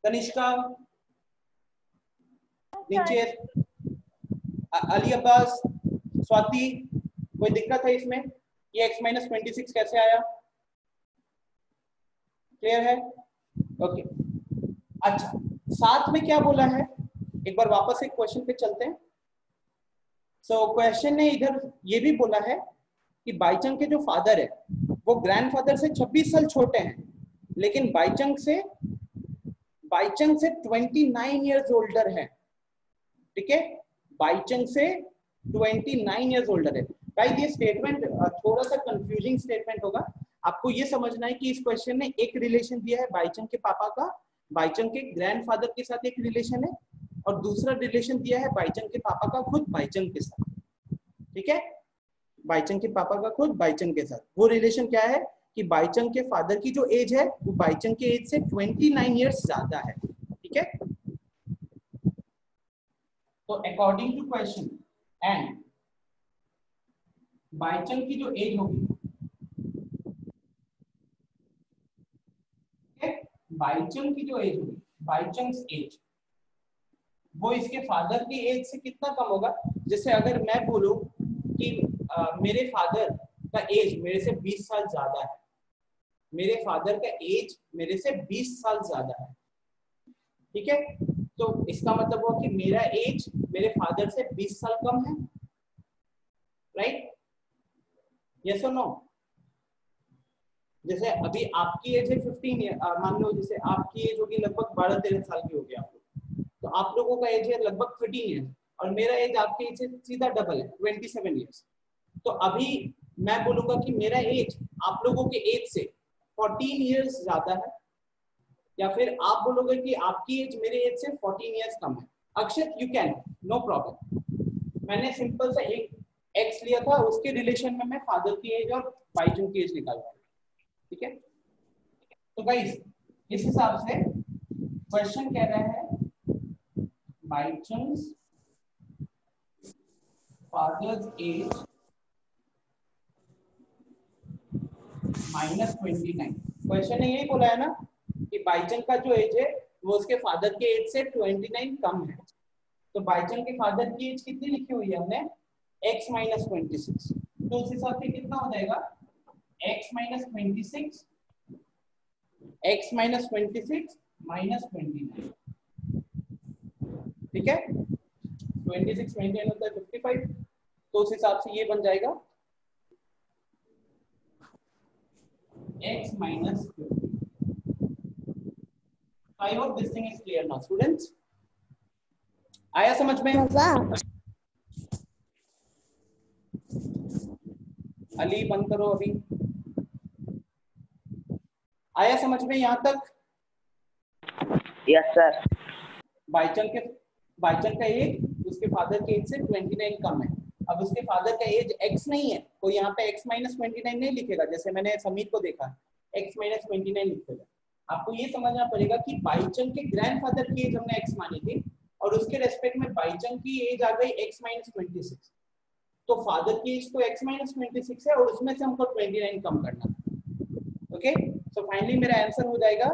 तनिष्का? नीचे? अली अब्बास स्वाति कोई दिक्कत है इसमें? ये x माइनस ट्वेंटी सिक्स कैसे आया? क्लियर है? ओके अच्छा साथ में क्या बोला है? एक बार वापस एक क्वेश्चन पे चलते हैं। सो so, क्वेश्चन ने इधर ये भी बोला है कि बाईचंग के जो फादर है वो ग्रैंडफादर से 26 साल छोटे हैं लेकिन बाईचंग से बाईचंग से 29 इयर्स ओल्डर है। ठीक है? बाईचंग से 29 इयर्स ओल्डर है। गाइस ये स्टेटमेंट थोड़ा सा कंफ्यूजिंग स्टेटमेंट होगा। आपको ये समझना है कि इस क्वेश्चन ने एक रिलेशन दिया है बाईचंग के पापा का बाईचंग के ग्रैंडफादर के साथ एक रिलेशन है, और दूसरा रिलेशन दिया है बाईचंग के पापा का खुद बाईचंग के साथ। ठीक है? बाईचंग के पापा का खुद बाईचंग के साथ। वो रिलेशन क्या है? कि बाईचंग के फादर की जो एज है, वो बाईचंग के एज से 29 इयर्स ज़्यादा है। ठीक है? तो according to question and Baichung की जो एज होगी बाईचंग की जो एज होगी बाईचंग्स एज वो इसके फादर की एज से कितना कम होगा? जैसे अगर मैं बोलूँ कि आ, मेरे फादर का एज मेरे से 20 साल ज़्यादा है मेरे फादर का एज मेरे से 20 साल ज़्यादा है ठीक है? तो इसका मतलब हुआ कि मेरा एज मेरे फादर से 20 साल कम है राइट यस और नो जैसे अभी आपकी एज है 15 ईयर मान लो जैसे आपकी एज होगी लगभग 12 13 साल की होगी आप लोग। तो आप लोगों का एज है लगभग 13 ईयर और मेरा एज आपके एज से सीधा डबल है 27 ईयर्स तो अभी मैं बोलूँगा कि मेरा एज आप लोगों के एज से 14 इयर्स ज़्यादा है। या फिर आप बोलोगे कि आपकी एज मेरे एज से 14 इयर्स कम है। Akshat you can no problem मैंने सिंपल सा एक एक्स लिया था, उसके रिलेशन में मैं फादर की एज और बाईजू की एज निकाल रहा ठीक है? तो गाइस इस हिसाब से क्वेश्चन कह रहा है father's age minus twenty nine question ने यही बोला है ना? कि बाईचंग का जो एज है, वो उसके फादर के एज से ट्वेंटी नाइन कम है। तो बाईचंग के फादर की एज कितनी लिखी हुई है हमने? X माइनस ट्वेंटी सिक्स तो उस हिसाब से कितना हो जाएगा? X minus twenty six X minus twenty six minus twenty nine ठीक है? ट्वेंटी सिक्स ट्वेंटी नाइन होता है फिफ्टी फाइव तो उस हिसाब से ये बन जाएगा। X minus 50. I hope this thing is clear now, students. आया समझ में? अली बंद करो अभी। आया समझ में यहाँ तक? यस सर बाईचंग के बाईचंग का एज उसके फादर के एज से 29 कम है। अब उसके फादर का एज x नहीं है तो यहाँ पे x माइनस ट्वेंटी नहीं लिखेगा जैसे मैंने समीर को देखा। X माइनस ट्वेंटी लिखेगा। आपको ये समझना पड़ेगा कि बाईचंग के ग्रैंडफादर की एज हमने x मानी थी और उसके रेस्पेक्ट में बाईचंग की एज आ गई x माइनस ट्वेंटी सिक्स तो फादर की एज तो x माइनस ट्वेंटी सिक्स है और उसमें से हमको 29 कम करना ओके सो फाइनली मेरा आंसर हो जाएगा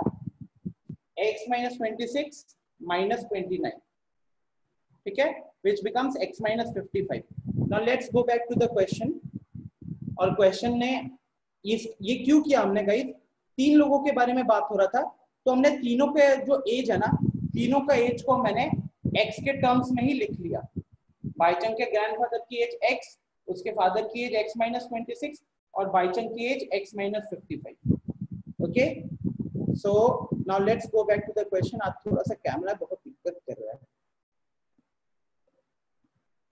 x minus twenty six minus twenty nine ठीक है? Which becomes x minus 55 now let's go back to the question. और क्वेश्चन ने ये क्यों किया हमने गई तीन लोगों के बारे में बात हो रहा था। तो हमने तीनों के जो एज है ना, तीनों का एज को मैंने x के टर्म्स में ही लिख लिया। बाईचंग के ग्रैंडफादर की एज x, उसके फादर की age x minus twenty six और बाईचंग की age x minus fifty five okay so now let's go back to the question आज थोड़ा सा कैमरा बहुत दिक्कत कर रहा है।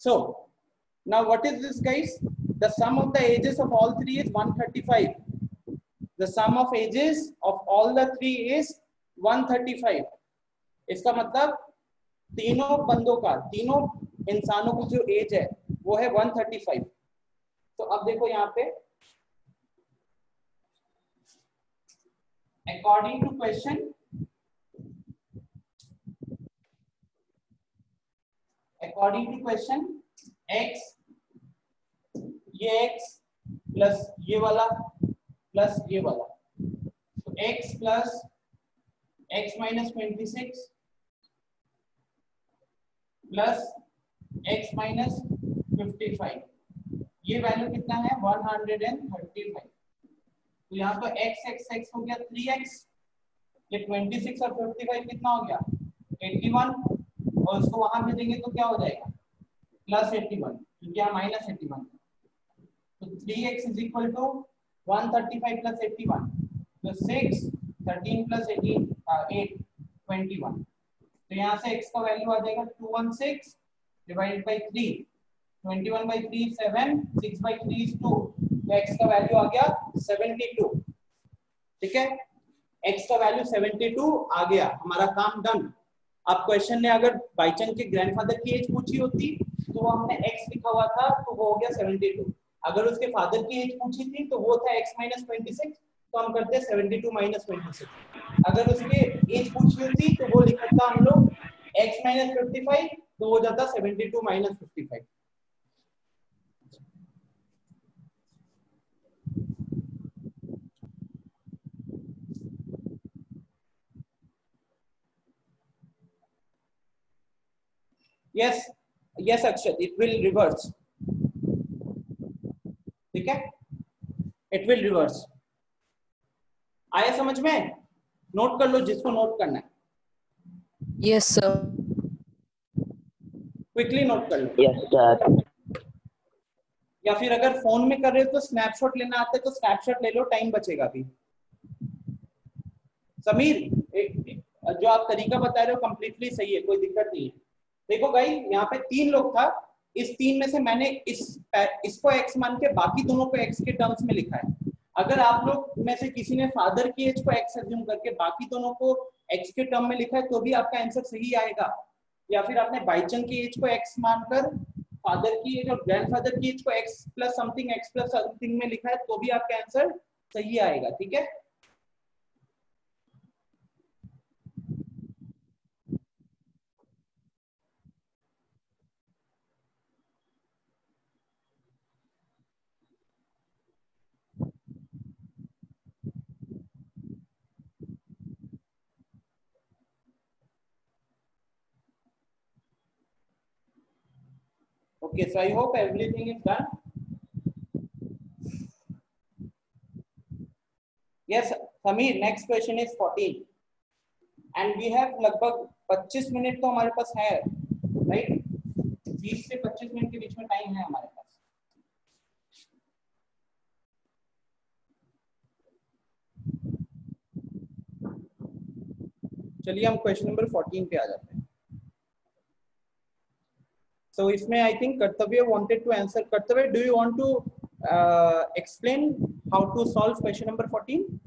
So, now what is this, guys? The sum of the ages of all three is 135. The sum of ages of all the three is 135. इसका मतलब तीनों बंदों का, तीनों इंसानों की जो एज है, वो है 135. तो अब देखो यहाँ पे, according to question according to question x, ये x प्लस ये वाला प्लस ये वाला। तो x plus x minus twenty six plus x minus fifty five ये वैल्यू कितना है? 135 तो यहाँ तो x x x हो गया 3x ये 26 और 55 कितना हो गया? 81 और उसको वहाँ भेजेंगे तो क्या हो जाएगा? प्लस 81 क्योंकि यहाँ माइनस 81 तो 3x is equal to 135 plus 81 तो 6 13 प्लस 18 8 21 तो यहाँ से x का वैल्यू आ जाएगा 216 divided by 3 21 by 3 7 6 by 3 is 2 तो x का वैल्यू आ गया 72 ठीक है? x का वैल्यू 72 आ गया। हमारा काम डन अब क्वेश्चन ने अगर बाई चांस के ग्रैंडफादर की एज पूछी होती तो वो हमने x लिखा हुआ था तो वो हो गया 72 अगर उसके फादर की एज पूछी थी तो वो था x माइनस ट्वेंटी सिक्स तो हम करते हैं 72 माइनस ट्वेंटी सिक्स अगर उसके एज पूछी होती तो वो लिखा था हम लोग x माइनस फिफ्टी फाइव तो हो जाता 72 minus fifty five yes yes, akshat, it will reverse. ठीक है? इट विल रिवर्स आया समझ में? नोट कर लो जिसको नोट करना है। यस सर क्विकली नोट कर लो। यस सर या फिर अगर फ़ोन में कर रहे हो तो स्नैपशॉट लेना आता है तो स्नैपशॉट ले लो टाइम बचेगा अभी। समीर एक, जो आप तरीका बता रहे हो कंप्लीटली सही है कोई दिक्कत नहीं है। देखो भाई यहाँ पे तीन लोग था इस तीन में से मैंने इस, इसको एक्स मान के बाकी दोनों को एक्स के टर्म्स में लिखा है। अगर आप लोग में से किसी ने फादर की एज को एक्स एज्यूम करके बाकी दोनों को एक्स के टर्म में लिखा है तो भी आपका आंसर सही आएगा। या फिर आपने बाईचंग की एज को एक्स मानकर फादर की एज और ग्रैंडफादर की एज को X plus something X plus something में लिखा है तो भी आपका आंसर सही आएगा, ठीक है? Okay, so I hope everything is done. Yes, Samir, next question is 14. And we have लगभग 25 मिनट तो हमारे पास है राइट 20 से 25 मिनट के बीच में टाइम है हमारे पास चलिए हम क्वेश्चन नंबर 14 पे आ जाते हैं So if may, I think Kartavya wanted to answer. Kartavya, do you want to uh, explain how to solve question number 14?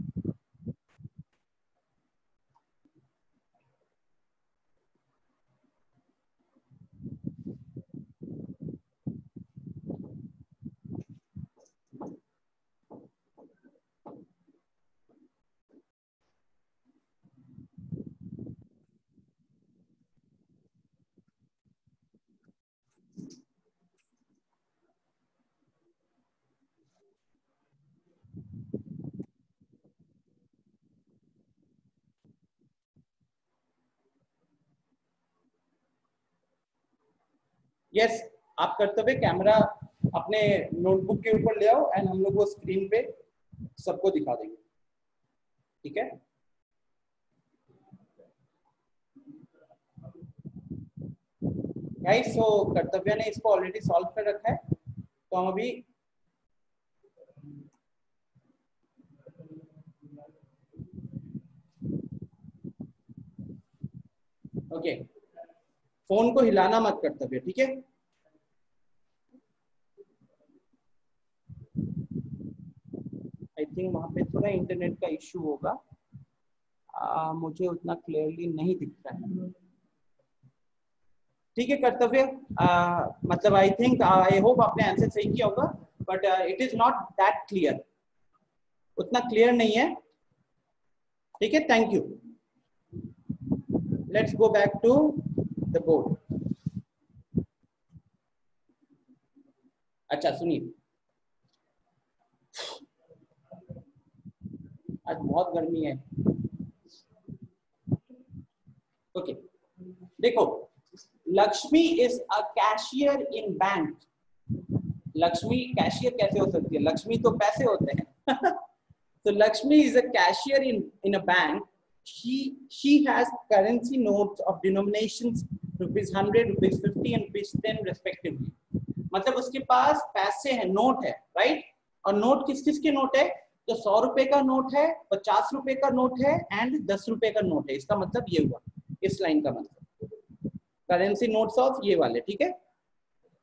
Yes आप कर्तव्य कैमरा अपने नोटबुक के ऊपर ले आओ एंड हम लोग वो स्क्रीन पे सबको दिखा देंगे। ठीक है? गाइस सो कर्तव्य ने इसको ऑलरेडी सॉल्व कर रखा है। तो हम अभी ओके okay. फ़ोन को हिलाना मत कर्तव्य ठीक है? आई थिंक वहाँ पे थोड़ा इंटरनेट का इश्यू होगा। आ, मुझे उतना क्लियरली नहीं दिख रहा है। ठीक है कर्तव्य मतलब आई थिंक आई होप आपने आंसर सही किया होगा but it is not that clear उतना क्लियर नहीं है। ठीक है thank you let's go back to the board अच्छा सुनिए आज बहुत गर्मी है। ओके देखो, Lakshmi is a cashier in bank Lakshmi cashier कैसे हो सकती है? लक्ष्मी तो पैसे होते हैं। तो Lakshmi is a cashier in in a bank she she has currency notes of denominations rupees 100 rupees 50 and rupees 10 respectively. मतलब उसके पास पैसे हैं नोट है राइट और नोट किस किस के नोट है? जो सौ रुपए का नोट है, पचास रुपए का नोट है एंड दस रुपए का नोट है। इसका मतलब ये हुआ, इस लाइन का मतलब। करेंसी नोट्स ऑफ़ ये वाले, ठीक है?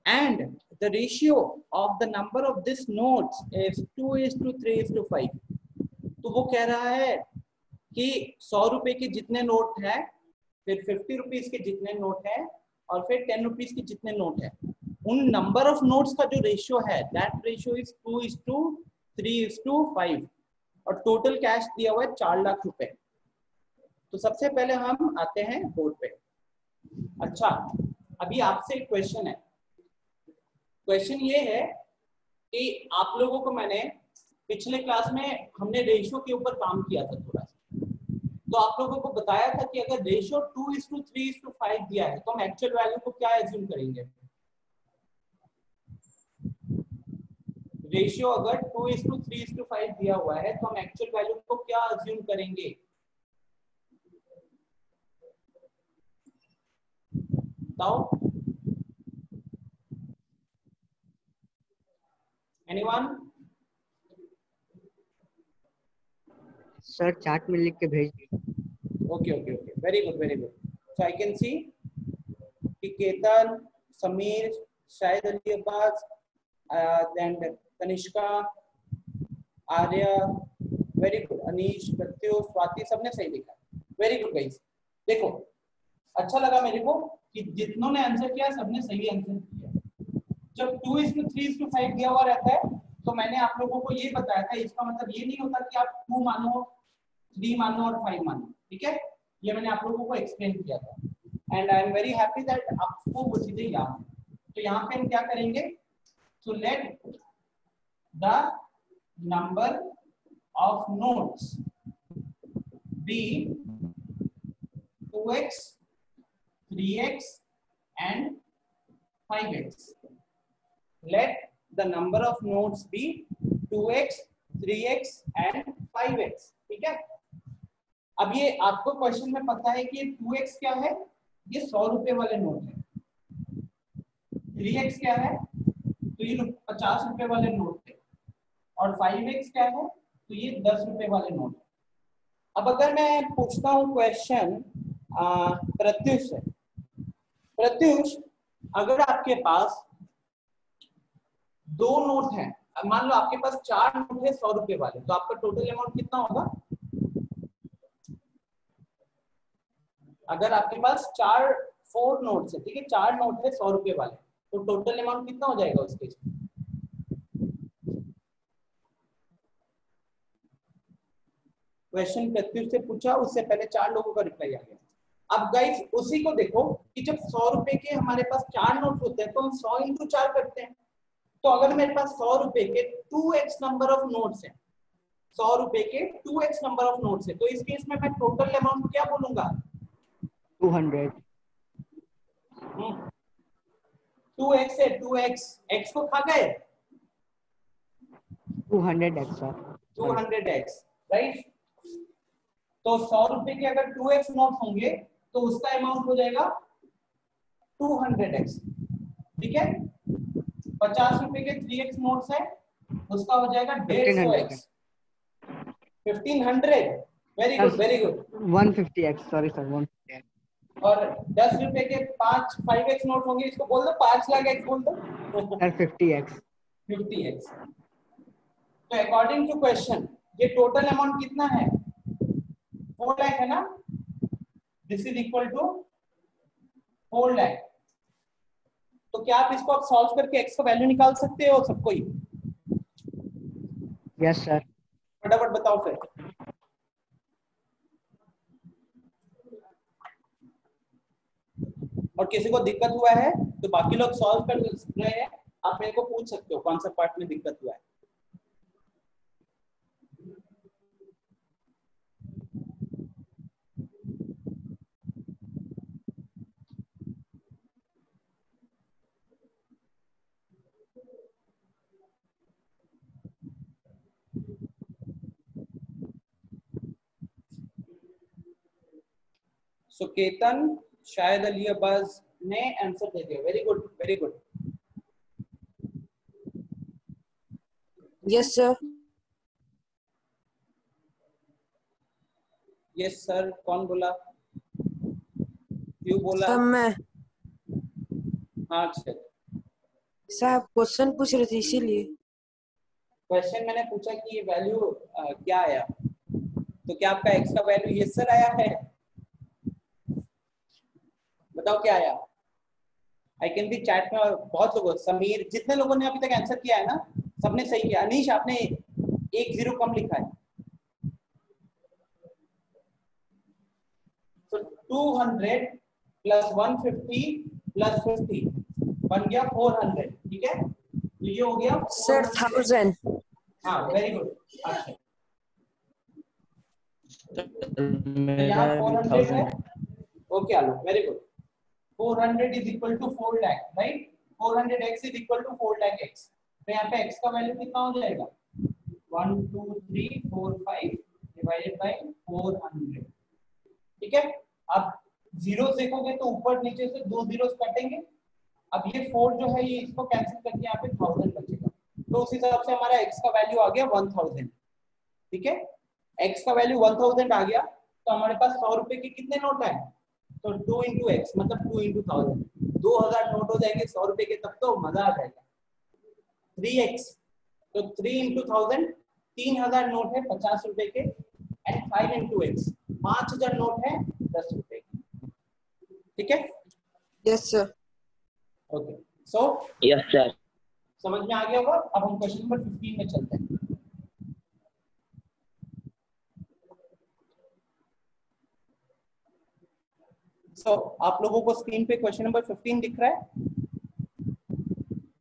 And the ratio of the number of this notes is 2 is to 3 is to 5 तो वो कह रहा है कि सौ रुपए के जितने नोट है फिर फिफ्टी रुपीज़ के जितने नोट है और फिर टेन रुपीज़ के जितने नोट है। उन नंबर ऑफ़ नोट्स का जो रेशियो है that ratio is two is two three is two five और टोटल कैश दिया हुआ है चार लाख रुपए। तो सबसे पहले हम आते हैं बोर्ड पे। अच्छा अभी आपसे एक क्वेश्चन है। क्वेश्चन ये है कि आप लोगों को मैंने पिछले क्लास में हमने रेशियो के ऊपर काम किया था थोड़ा। तो आप लोगों को बताया था कि अगर ratio two is two three is two five दिया है तो हम एक्चुअल वैल्यू को क्या एज्यूम करेंगे? रेशियो अगर two is two three is two five दिया हुआ है तो हम एक्चुअल वैल्यू को क्या एज्यूम करेंगे? बताओ। एनीवन सर चार्ट में लिख के भेज दिए। Okay okay okay. Very good very good. So, i can see कि केतन, समीर शायद Ali Abbas then Tanishka, Arya very good Anish, Pratyush, Swati, सबने सही लिखा। वेरी गुड गाइस देखो अच्छा लगा मेरे को कि जितनों ने आंसर किया, सबने सही आंसर किया। जब two is two three is two five दिया हुआ रहता है तो मैंने आप लोगों को ये बताया था, इसका मतलब ये नहीं होता कि आप टू मानो थ्री मानो और फाइव मानो ठीक है? ये मैंने आप लोगों को एक्सप्लेन किया था। And I am very happy that आपको वो चीज़ें याद है। तो यहाँ पे हम क्या करेंगे? So let the number of notes be 2x 3x and 5x let the number of notes be 2x 3x and 5x ठीक है? अब ये आपको क्वेश्चन में पता है कि टू एक्स क्या है? ये सौ रुपए वाले नोट है। थ्री एक्स क्या है? तो ये पचास रुपए वाले नोट है और फाइव एक्स क्या है? तो ये दस रुपए वाले नोट है। अब अगर मैं पूछता हूँ क्वेश्चन प्रत्युष प्रत्युष, अगर आपके पास दो नोट हैं मान लो आपके पास चार नोट है सौ रुपए वाले तो आपका टोटल अमाउंट कितना होगा? अगर आपके पास चार फोर नोट है, ठीक है? चार नोट है सौ रुपए वाले। तो टोटल अमाउंट कितना हो जाएगा उसके? क्वेश्चन प्रत्युष से पूछा, उससे पहले चार लोगों का रिप्लाई आ गया। अब गाइस उसी को देखो कि जब सौ रुपए के हमारे पास चार नोट होते हैं तो हम सौ इंटू चार करते हैं। तो अगर मेरे पास सौ रुपए के two X number of notes हैं, सौ रुपए के two X number of notes है तो इस केस में मैं टोटल अमाउंट क्या बोलूँगा? टू हंड्रेड टू एक्स है टू एक्स एक्स को खा गए? Two hundred X two hundred X right तो सौ रुपए के अगर टू एक्स नोट होंगे तो उसका अमाउंट हो जाएगा टू हंड्रेड एक्स ठीक है? पचास रुपए के थ्री एक्स नोट्स है उसका हो जाएगा डेढ़ सौ X fifteen hundred very good very good one fifty X sorry sir one और दस रुपए के पाँच फाइव एक्स नोट होंगे इसको बोल दो पाँच लाख एक्स बोल दो। फिफ्टी एक्स फिफ्टी एक्स तो अकॉर्डिंग टू क्वेश्चन ये टोटल अमाउंट कितना है? फोर लैख है ना? This is equal to four lakh तो क्या आप इसको आप सॉल्व करके एक्स का वैल्यू निकाल सकते हो सबको ही यस सर फटाफट बताओ फिर। और किसी को दिक्कत हुआ है तो बाकी लोग सॉल्व कर रहे हैं। आप मेरे को पूछ सकते हो, कौन सा पार्ट में दिक्कत हुआ है? So शायद अली अब्बास ने आंसर दे दिया। Very good very good yes sir yes sir कौन बोला? क्यों बोला? सर मैं हाँ अच्छा। सर आप क्वेश्चन पूछ रहे थे इसीलिए। क्वेश्चन मैंने पूछा कि ये वैल्यू क्या आया? तो क्या आपका एक्स का वैल्यू ये सर आया है? बताओ क्या आया आई कैन बी चैट में और बहुत लोगों समीर जितने लोगों ने अभी तक आंसर किया है ना सबने सही किया। अनिश आपने एक ज़ीरो कम लिखा है। तो 200 प्लस 150 प्लस 50 बन गया 400 ठीक है? तो ये हो गया सर थाउज़ेंड हाँ वेरी गुड अच्छा। यहाँ 400 है। Okay Alo very good 400 is equal to 4 lakh, right? 400 x is equal to 4 lakh x. तो यहाँ पे x का वैल्यू कितना हो जाएगा? 1 2 3 4 5 डिवाइडेड बाय 400 ठीक है? अब ज़ीरो देखोगे तो ऊपर नीचे से दो जीरोस कटेंगे। अब ये 4 जो है, ये इसको कैंसिल करके यहाँ पे 1000 बचेगा। तो उस हिसाब से हमारा x का वैल्यू आ गया 1000 ठीक है? x का वैल्यू 1000 आ गया तो हमारे पास 100 रुपए के कितने नोट आए? तो टू इंटू एक्स मतलब टू इंटू थाउज़ेंड दो हज़ार नोट हो जाएँगे सौ रुपए के तब तो मज़ा आ जाएगा। थ्री एक्स तो थ्री इंटू थाउज़ेंड तीन हज़ार नोट है पचास रुपए के एंड फाइव इंटू एक्स पाँच हज़ार नोट है दस रुपए के। ठीक है? Yes sir okay so yes sir समझ में आ गया होगा? अब हम क्वेश्चन नंबर फिफ्टीन में चलते हैं। सो so, आप लोगों को स्क्रीन पे क्वेश्चन नंबर 15 दिख रहा है।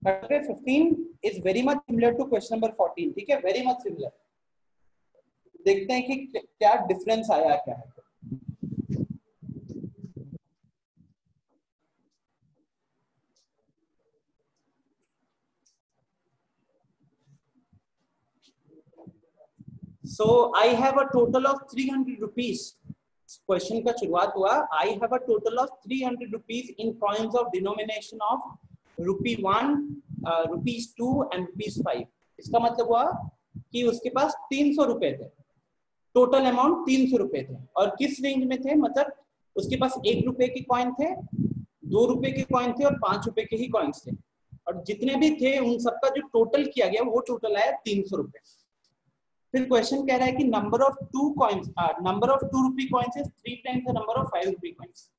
करते 15 is very much similar to question number 14 ठीक है? वेरी मच सिमिलर देखते हैं कि क्या डिफरेंस आया क्या है? So i have a total of 300 rupees question का शुरुआत हुआ I have a total of 300 rupees in coins of denomination of rupee one rupees two and rupees five इसका मतलब हुआ कि उसके पास तीन सौ रुपए थे। टोटल अमाउंट तीन सौ रुपए थे। और किस रेंज में थे? मतलब उसके पास एक रुपए के कॉइन थे, दो रुपए के कॉइन थे और पाँच रुपए के ही कॉइन्स थे। और जितने भी थे, उन सबका जो टोटल किया गया, वो टोटल आया तीन सौ रुपए। फिर क्वेश्चन कह रहा है कि number of two coins number of two rupee coins is three times number of five rupee coins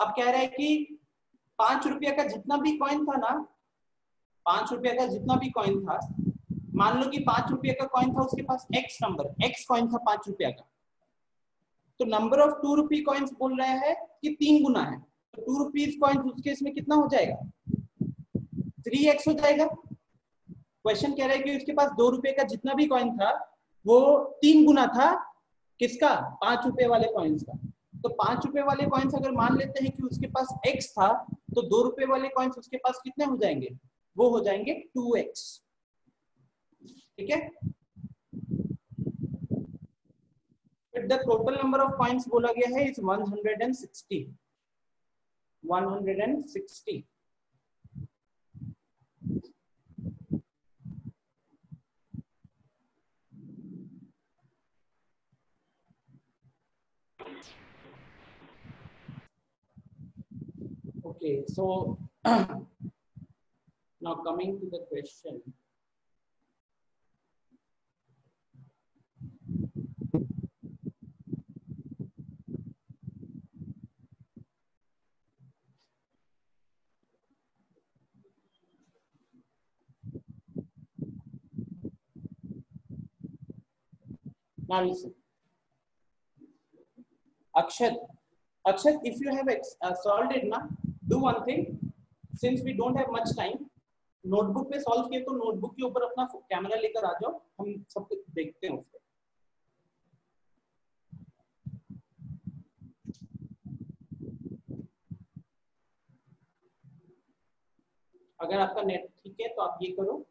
अब कह रहा है कि पाँच रुपया का जितना भी कॉइन था ना, पाँच रुपया का जितना भी कॉइन था, मान लो कि पाँच रुपया का कॉइन था, उसके पास एक्स नंबर एक्स कॉइन था पाँच रुपया का। तो number of two rupee coins बोल रहा है कि तीन गुना है। तो टू रुपीज़ कॉइन उसके इसमें कितना हो जाएगा? थ्री एक्स हो जाएगा। क्वेश्चन कह रहा है कि उसके पास दो रुपए का जितना भी कॉइन था, वो तीन गुना था किसका? पाँच रुपए वाले कॉइन्स का। तो पाँच रुपए वाले कॉइन्स अगर मान लेते हैं कि उसके पास एक्स था तो दो रुपए वाले कॉइन्स उसके पास कितने हो जाएँगे? वो हो जाएँगे टू एक्स ठीक है? टोटल नंबर ऑफ़ कॉइन्स बोला गया है is 160 160 Okay, so now coming to the question. Now listen. Akshat, Akshat, if you have uh, solved it now, do one thing. Since we don't have much time, notebook पे solve किए तो notebook के ऊपर अपना camera लेकर आ जाओ। हम सब कुछ देखते हैं उसको। अगर आपका नेट ठीक है तो आप ये करो।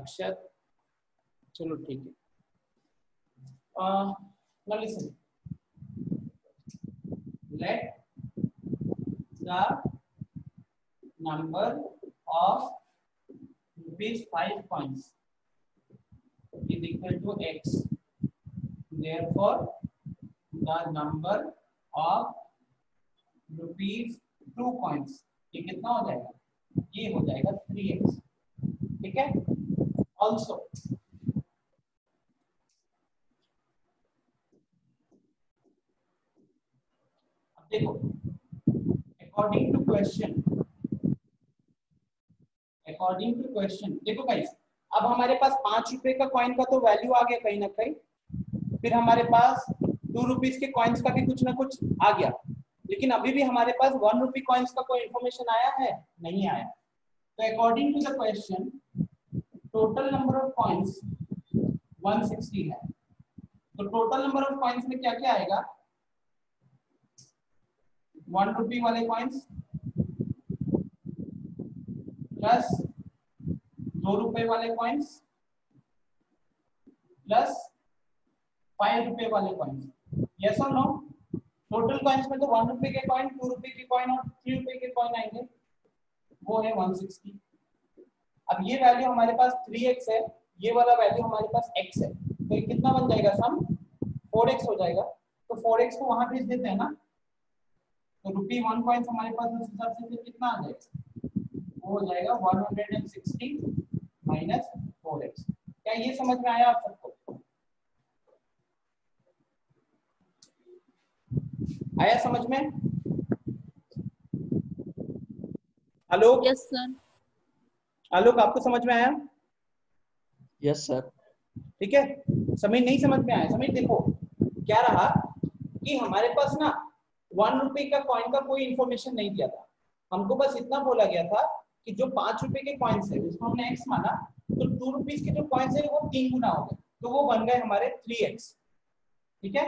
अक्षत चलो ठीक है। Let the number of rupees five points is equal to x therefore the number of rupees two points ये कितना हो जाएगा? ये हो जाएगा थ्री एक्स ठीक है? अब देखो according to question according to question देखो गाइस अब हमारे पास पाँच रुपए का कॉइन का तो वैल्यू आ गया कहीं ना कहीं, फिर हमारे पास टू रुपीज़ के कॉइन्स का भी कुछ ना कुछ आ गया। लेकिन अभी भी हमारे पास वन रुपी कॉइन्स का कोई इंफॉर्मेशन आया है? नहीं आया। तो according to the question total number of coins 160 है। तो टोटल नंबर ऑफ़ कॉइन्स में क्या क्या आएगा? वन रुपी वाले कॉइन्स प्लस दो रुपए वाले कॉइन्स प्लस फाइव रुपए वाले कॉइन्स यस और नो टोटल कॉइन्स में तो वन रुपए के कॉइन टू रुपए के कॉइन और थ्री रुपए के कॉइन आएँगे। वो है 160 अब ये वैल्यू हमारे पास 3x है, ये वाला वैल्यू हमारे पास x है। तो ये कितना बन जाएगा सम 4x हो जाएगा। तो 4x को वहाँ भेज देते हैं ना। तो रुपी वन कॉइन हमारे पास उस हिसाब से फिर कितना आ जाएगा? वो हो जाएगा 160 माइनस 4x क्या ये समझ में आया आप सबको? आया समझ में? आलोक यस सर आलोक आपको समझ में आया? यस सर ठीक है? समीर नहीं समझ में आया। समीर देखो क्या रहा कि हमारे पास ना वन रुपए का कॉइन का कोई इंफॉर्मेशन नहीं दिया था। हमको बस इतना बोला गया था कि जो पाँच रुपए के कॉइन्स है जिसको हमने एक्स माना तो टू रुपीज़ के जो कॉइन्स है वो तीन गुना हो गए। तो वो बन गए हमारे थ्री एक्स ठीक है?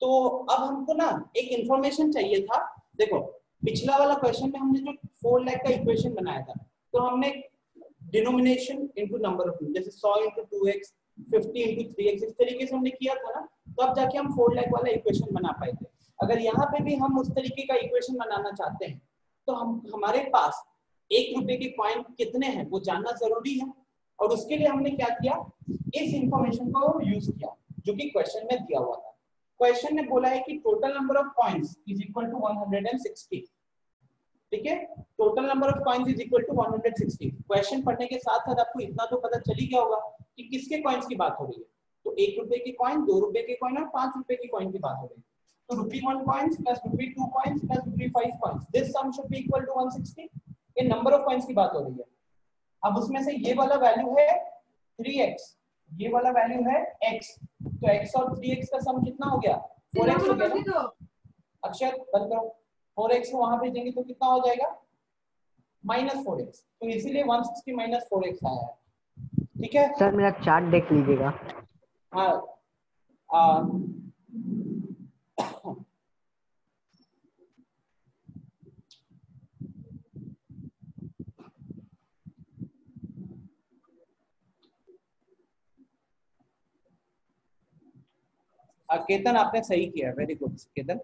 तो अब हमको ना एक इंफॉर्मेशन चाहिए था। देखो पिछला वाला क्वेश्चन में हमने जो फोर लैख का इक्वेशन बनाया था तो हमने डिनोमिनेशन इनटू नंबर ऑफ़ जैसे 100 इनटू 2x 50 इनटू 3x इस तरीके से हमने किया था ना तो अब जाके हम फोर लैख वाला इक्वेशन बना पाए थे। अगर यहाँ पे भी हम उस तरीके का इक्वेशन बनाना चाहते हैं तो हम, हमारे पास एक रुपए के कॉइन कितने हैं, वो जानना ज़रूरी है। और उसके लिए हमने क्या किया, इस इंफॉर्मेशन को यूज़ किया, जो कि क्वेश्चन में दिया हुआ था। क्वेश्चन ने बोला है कि total number of coins is equal to 160 ठीक है? Total number of coins is equal to 160 question पढ़ने के साथ साथ आपको इतना तो पता चल ही गया होगा कि किसके कॉइन्स की बात हो रही है। तो एक रुपए की कॉइन दो रुपए के कॉइन और पाँच रुपए की कॉइन की बात हो रही है। तो rupee one coins plus rupee two coins plus rupee five coins this sum should be equal to 160 ये नंबर ऑफ़ कॉइन्स की बात हो रही है। अब उसमें से ये वाला वैल्यू है 3x ये वाला वैल्यू है x. तो x और 3x का सम कितना हो गया? 4x हो गया? अक्षर बंद करो। 4x को वहाँ भेजेंगे तो कितना हो जाएगा? माइनस फोर एक्स तो इसीलिए 160 माइनस फोर एक्स आया है। ठीक है? सर मेरा चार्ट देख लीजिएगा। हाँ। केतन आपने सही किया वेरी गुड केतन।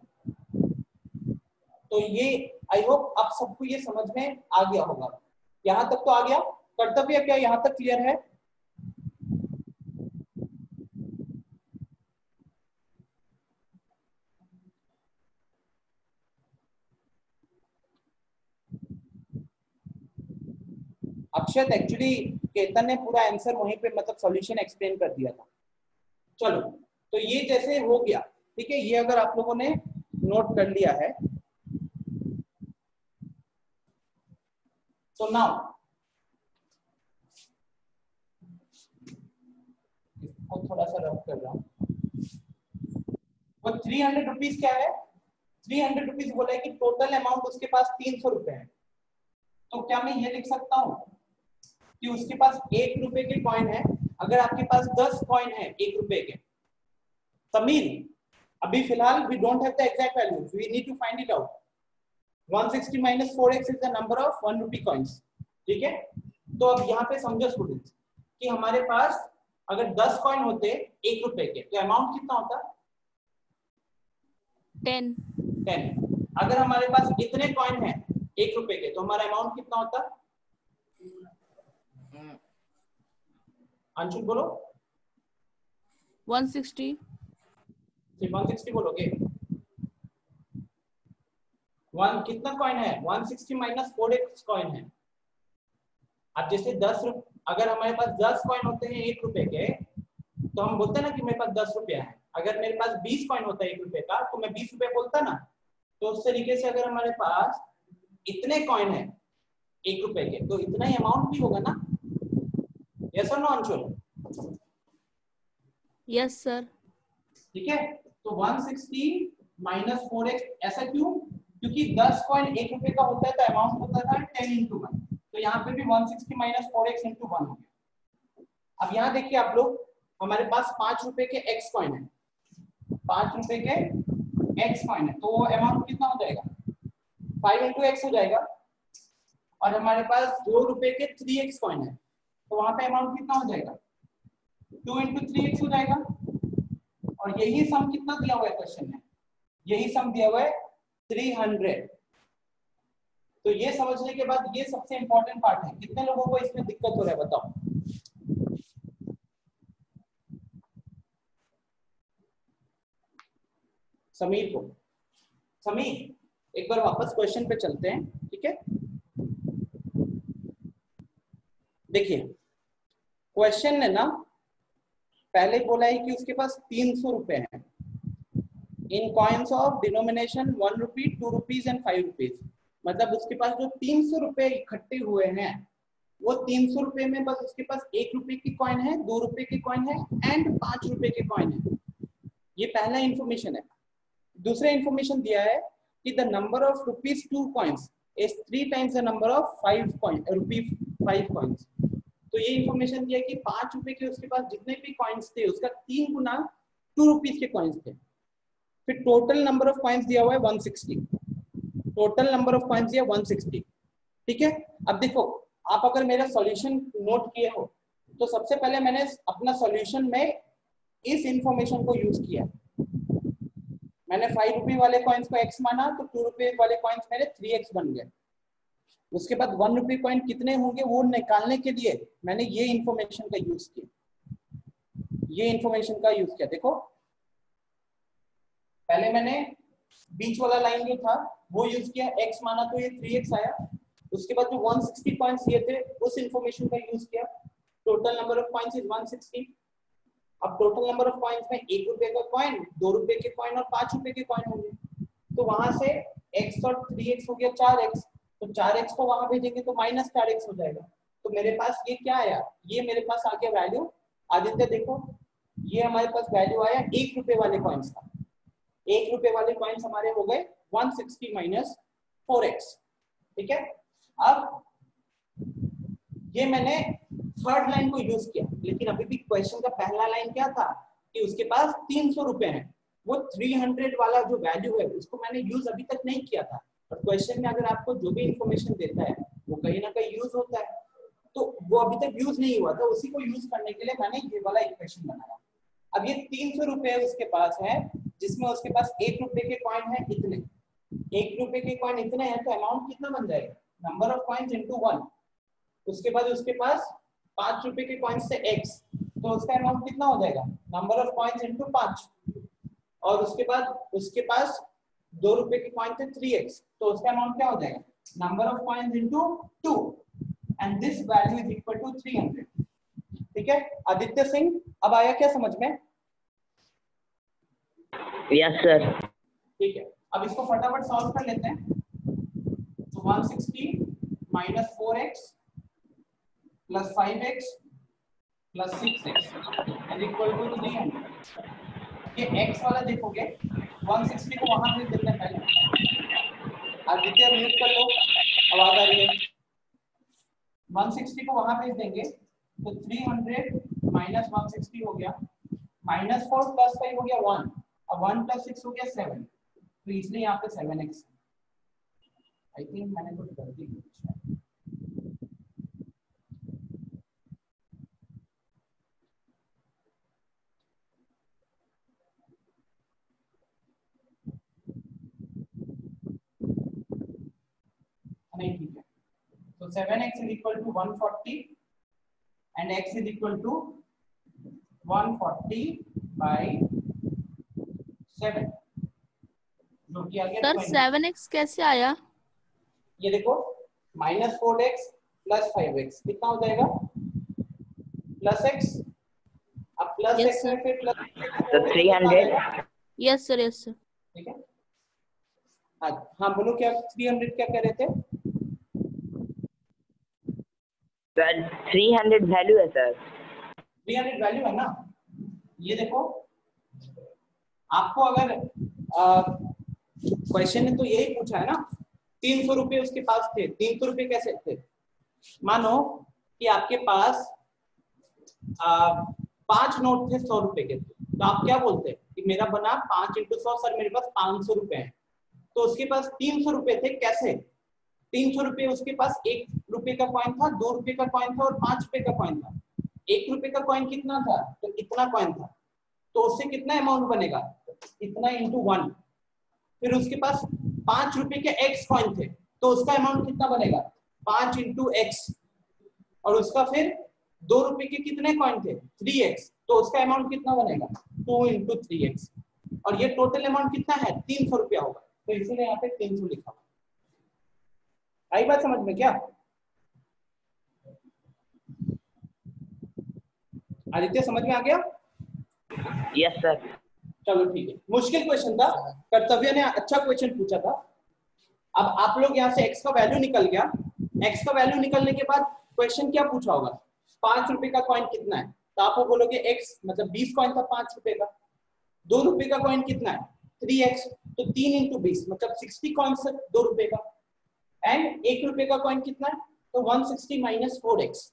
तो ये आई होप आप सबको ये समझ में आ गया होगा। यहाँ तक तो आ गया। कर्तव्य क्या यहाँ तक क्लियर है? अक्षत एक्चुअली केतन ने पूरा आंसर वहीं पे मतलब सॉल्यूशन एक्सप्लेन कर दिया था। चलो तो ये जैसे हो गया। ठीक है, ये अगर आप लोगों ने नोट कर लिया है तो नाउ इसको थोड़ा सा रफ कर रहा हूँ। वो थ्री हंड्रेड रुपीज़ क्या है? थ्री हंड्रेड बोला है कि टोटल अमाउंट उसके पास तीन सौ रुपए है। तो क्या मैं ये लिख सकता हूँ कि उसके पास एक रुपए के कॉइन है, अगर आपके पास दस कॉइन है एक रुपए के। समीर अभी फ़िलहाल we don't have the exact value we need to find it out 160 minus 4x is the number of 1 rupee coins. ठीक है? तो अब यहाँ पे समझो स्टूडेंट्स कि हमारे पास अगर दस कॉइन होते एक रुपए के तो अमाउंट कितना होता? टेन टेन अगर हमारे पास इतने कॉइन है एक रुपए के तो हमारा अमाउंट कितना होता? अंशुल बोलो। वन सिक्सटी सिर्फ़ वन सिक्सटी बोलोगे? वन कितना कॉइन है? One sixty minus four x coin है। अब जैसे दस अगर हमारे पास दस कॉइन होते हैं एक रुपए के तो हम बोलते हैं ना कि मेरे पास दस रुपया है। अगर मेरे पास बीस कॉइन होता है एक रुपए का तो मैं बीस रुपए बोलता ना तो उस तरीके से अगर हमारे पास इतने कॉइन है एक रुपए के तो इतना ही अमाउंट भी होगा ना? यस और नो अंशुल यस सर ठीक है? तो 160 माइनस फोर एक्स ऐसा क्यों? क्योंकि 10 कॉइन एक रुपए का होता है तो अमाउंट होता था टेन इंटू वन तो यहाँ पे भी 160 sixty minus four x into one हो गया। अब यहाँ देखिए आप लोग, हमारे पास पाँच रुपए के एक्स कॉइन है। पाँच रुपए के एक्स कॉइन है। तो अमाउंट कितना हो जाएगा? फाइव इंटू एक्स हो जाएगा। और हमारे पास दो रुपए के थ्री एक्स कॉइन है। तो वहाँ पे अमाउंट कितना हो जाएगा? टू इंटू थ्री एक्स हो जाएगा। और यही सम कितना दिया हुआ है क्वेश्चन में? यही सम दिया हुआ है थ्री हंड्रेड तो ये समझने के बाद ये सबसे इंपॉर्टेंट पार्ट है। कितने लोगों को इसमें दिक्कत हो रहा है बताओ? समीर को। समीर, एक बार वापस क्वेश्चन पे चलते हैं, ठीक है? देखिए क्वेश्चन ने ना, पहले बोला है कि उसके पास तीन सौ रुपए हैं। In coins of denomination one rupee two rupees and five rupees मतलब उसके पास जो तीन सौ रुपए इकट्ठे हुए हैं, वो तीन सौ रुपए में बस उसके पास एक रुपए की कॉइन है, दो रुपए की कॉइन है एंड पाँच रुपए की कॉइन है। ये पहला इंफॉर्मेशन है। दूसरा इंफॉर्मेशन दिया है कि the number of rupees two coins is three times the number of five coin rupee five coins तो ये इंफॉर्मेशन दिया कि पाँच रुपए के उसके पास जितने भी कॉइन्स थे, उसका तीन गुना टू रुपीज़ के कॉइन्स थे। फिर टोटल नंबर ऑफ़ कॉइन्स दिया हुआ है 160 टोटल नंबर ऑफ़ कॉइन्स दिया 160 ठीक है? अब देखो, आप अगर मेरा सॉल्यूशन नोट किए हो तो सबसे पहले मैंने अपना सॉल्यूशन में इस इंफॉर्मेशन को यूज़ किया मैंने फाइव रुपी वाले कॉइन्स को एक्स माना तो टू रुपी वाले कॉइन्स मेरे थ्री एक्स बन गए। उसके बाद वन रुपी कॉइन कितने होंगे, वो निकालने के लिए मैंने ये इंफॉर्मेशन का यूज़ किया। ये इंफॉर्मेशन का यूज़ किया। देखो पहले मैंने बीच वाला लाइन जो था, वो यूज़ किया, x माना तो ये 3x आया। उसके बाद जो 160 पॉइंट्स ये थे, उस इंफॉर्मेशन का यूज़ किया। Total number of points is 160 अब टोटल नंबर ऑफ़ पॉइंट्स में एक रुपए का कॉइन दो रुपए के कॉइन और पाँच रुपए के कॉइन होंगे। तो वहाँ से x और 3x हो गया 4x तो 4x को वहाँ भेजेंगे तो माइनस चार एक्स हो जाएगा। तो मेरे पास ये क्या आया? ये मेरे पास आ गया वैल्यू आदित्य, देखो, ये हमारे पास वैल्यू आया एक रुपए वाले कॉइन्स का। एक रुपए वाले कॉइन्स हमारे हो गए 160 सिक्सटी माइनस फोर ठीक है? अब ये मैंने थर्ड लाइन को यूज़ किया, लेकिन अभी भी क्वेश्चन का पहला लाइन क्या था? कि उसके पास तीन सौ रुपए है। वो 300 वाला जो वैल्यू है, उसको मैंने यूज़ अभी तक नहीं किया था। और क्वेश्चन में अगर आपको जो भी इंफॉर्मेशन देता है, वो कहीं ना कहीं यूज़ होता है। तो वो अभी तक यूज़ नहीं हुआ था, उसी को यूज़ करने के लिए मैंने ये वाला इक्वेशन बनाया। अब ये तीन सौ रुपए उसके पास है जिसमें उसके पास एक रुपए के कॉइन है इतने। एक रुपए के कॉइन इतने हैं तो अमाउंट कितना बन जाएगा? Number of coins into one उसके बाद उसके पास पाँच रुपए के कॉइन्स से एक्स तो उसका अमाउंट कितना हो जाएगा? नंबर ऑफ़ कॉइन्स इनटू पाँच। और उसके बाद उसके पास दो रुपए के कॉइन थे थ्री एक्स तो उसका अमाउंट क्या हो जाएगा? Number of coins into two and this value is equal to three hundred ठीक है? आदित्य सिंह, अब आया क्या समझ में? यस सर ठीक है। अब इसको फटाफट सॉल्व कर लेते हैं। तो 160 minus four x plus five x plus six x is equal to three hundred ये एक्स वाला देखोगे 160 को वहाँ भेज देते हैं पहले। आदित्य म्यूट कर लो। आवाज़ आ रही है 160 को वहाँ भेज देंगे। तो 300 माइनस 160 हो गया। माइनस फोर प्लस फाइव हो गया वन अब वन प्लस सिक्स हो गया सेवन। तो इसलिए यहाँ पे सेवन एक्स आई थिंक मैंने कुछ गलती की So 7x तो is equal to 140, and x is equal to 140 by 7 जो कि आ गया सर सेवन एक्स कैसे आया? ये देखो minus four x plus five x कितना हो जाएगा? प्लस एक्स अब प्लस एक्स में फिर प्लस तो 300 यस सर यस सर ठीक है? हाँ हाँ बोलो क्या 300 क्या कह रहे थे? थ्री हंड्रेड वैल्यू है सर 300 वैल्यू है ना? ये देखो आपको अगर क्वेश्चन ने तो यही पूछा है ना तीन सौ रुपये उसके पास थे तीन सौ रुपये कैसे थे? मानो कि आपके पास आ, पाँच नोट थे सौ रुपए के तो आप क्या बोलते हैं? कि मेरा बना पाँच इंटू सौ सर मेरे पास पाँच सौ रुपए है। तो उसके पास तीन सौ रुपए थे कैसे? तीन सौ रुपये उसके पास एक रुपए का कॉइन था दो रुपए का कॉइन था और पाँच रुपए का कॉइन था। एक रुपए का कॉइन कितना था? तो इतना कॉइन था। तो उससे कितना अमाउंट बनेगा? इतना इंटू वन फिर उसके पास पाँच रुपए के एक्स कॉइन थे तो उसका अमाउंट कितना बनेगा? पाँच इंटू एक्स और उसका फिर दो रुपए के कितने कॉइन थे? थ्री एक्स तो उसका अमाउंट कितना बनेगा? टू इंटू थ्री एक्स और ये टोटल अमाउंट कितना है? तीन सौ रुपया होगा। तो इसीलिए यहाँ पे तीन सौ लिखा आई बात समझ में क्या? आदित्य, समझ में आ गया? यस सर चलो ठीक है। मुश्किल क्वेश्चन था। कर्तव्य ने अच्छा क्वेश्चन पूछा था। अब आप लोग यहाँ से x का वैल्यू निकल गया। x का वैल्यू निकलने के बाद क्वेश्चन क्या पूछा होगा? पाँच रुपए का कॉइन कितना है? तो आप बोलोगे x मतलब बीस कॉइन था पाँच रुपए का। दो रुपए का कॉइन कितना है? थ्री एक्स तो तीन इंटू बीस मतलब सिक्सटी कॉइन से दो रुपए का। एंड एक रुपए का कॉइन कितना है? तो one sixty minus four x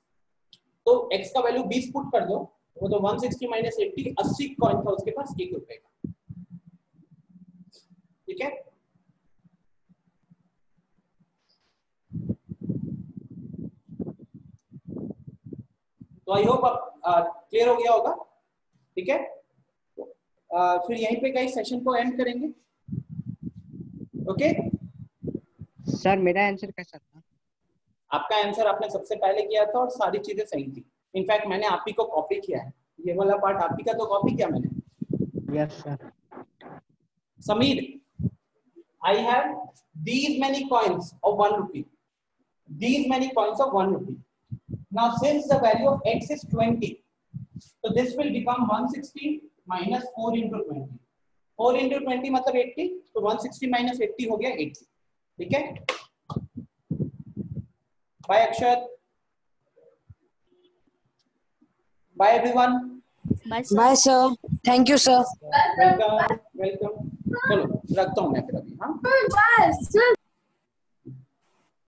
तो x का वैल्यू बीस पुट कर दो। वो तो 160 सिक्सटी माइनस एट्टी अस्सी कॉइन था उसके पास एक रुपए का। ठीक है? तो आई होप अब क्लियर हो गया होगा। ठीक है? आ, फिर यहीं पे कई सेशन को एंड करेंगे। ओके सर मेरा आंसर कैसा था? आपका आंसर आपने सबसे पहले किया था और सारी चीज़ें सही थी। इनफैक्ट मैंने आप ही को कॉपी किया है ये वाला पार्ट आप ही का तो कॉपी किया मैंने yes sir Samir, I have these many coins of one rupee. These many coins of one rupee. Now, since the value of x is 20, so this will become 160 minus 4 into 20. 4 into 20 मतलब 80, तो 160 minus 80 हो गया 80. ठीक है? Bye Akshat. Bye everyone. Bye sir bye sir thank you sir welcome welcome चलो रखता हूँ मैं फिर अभी हाँ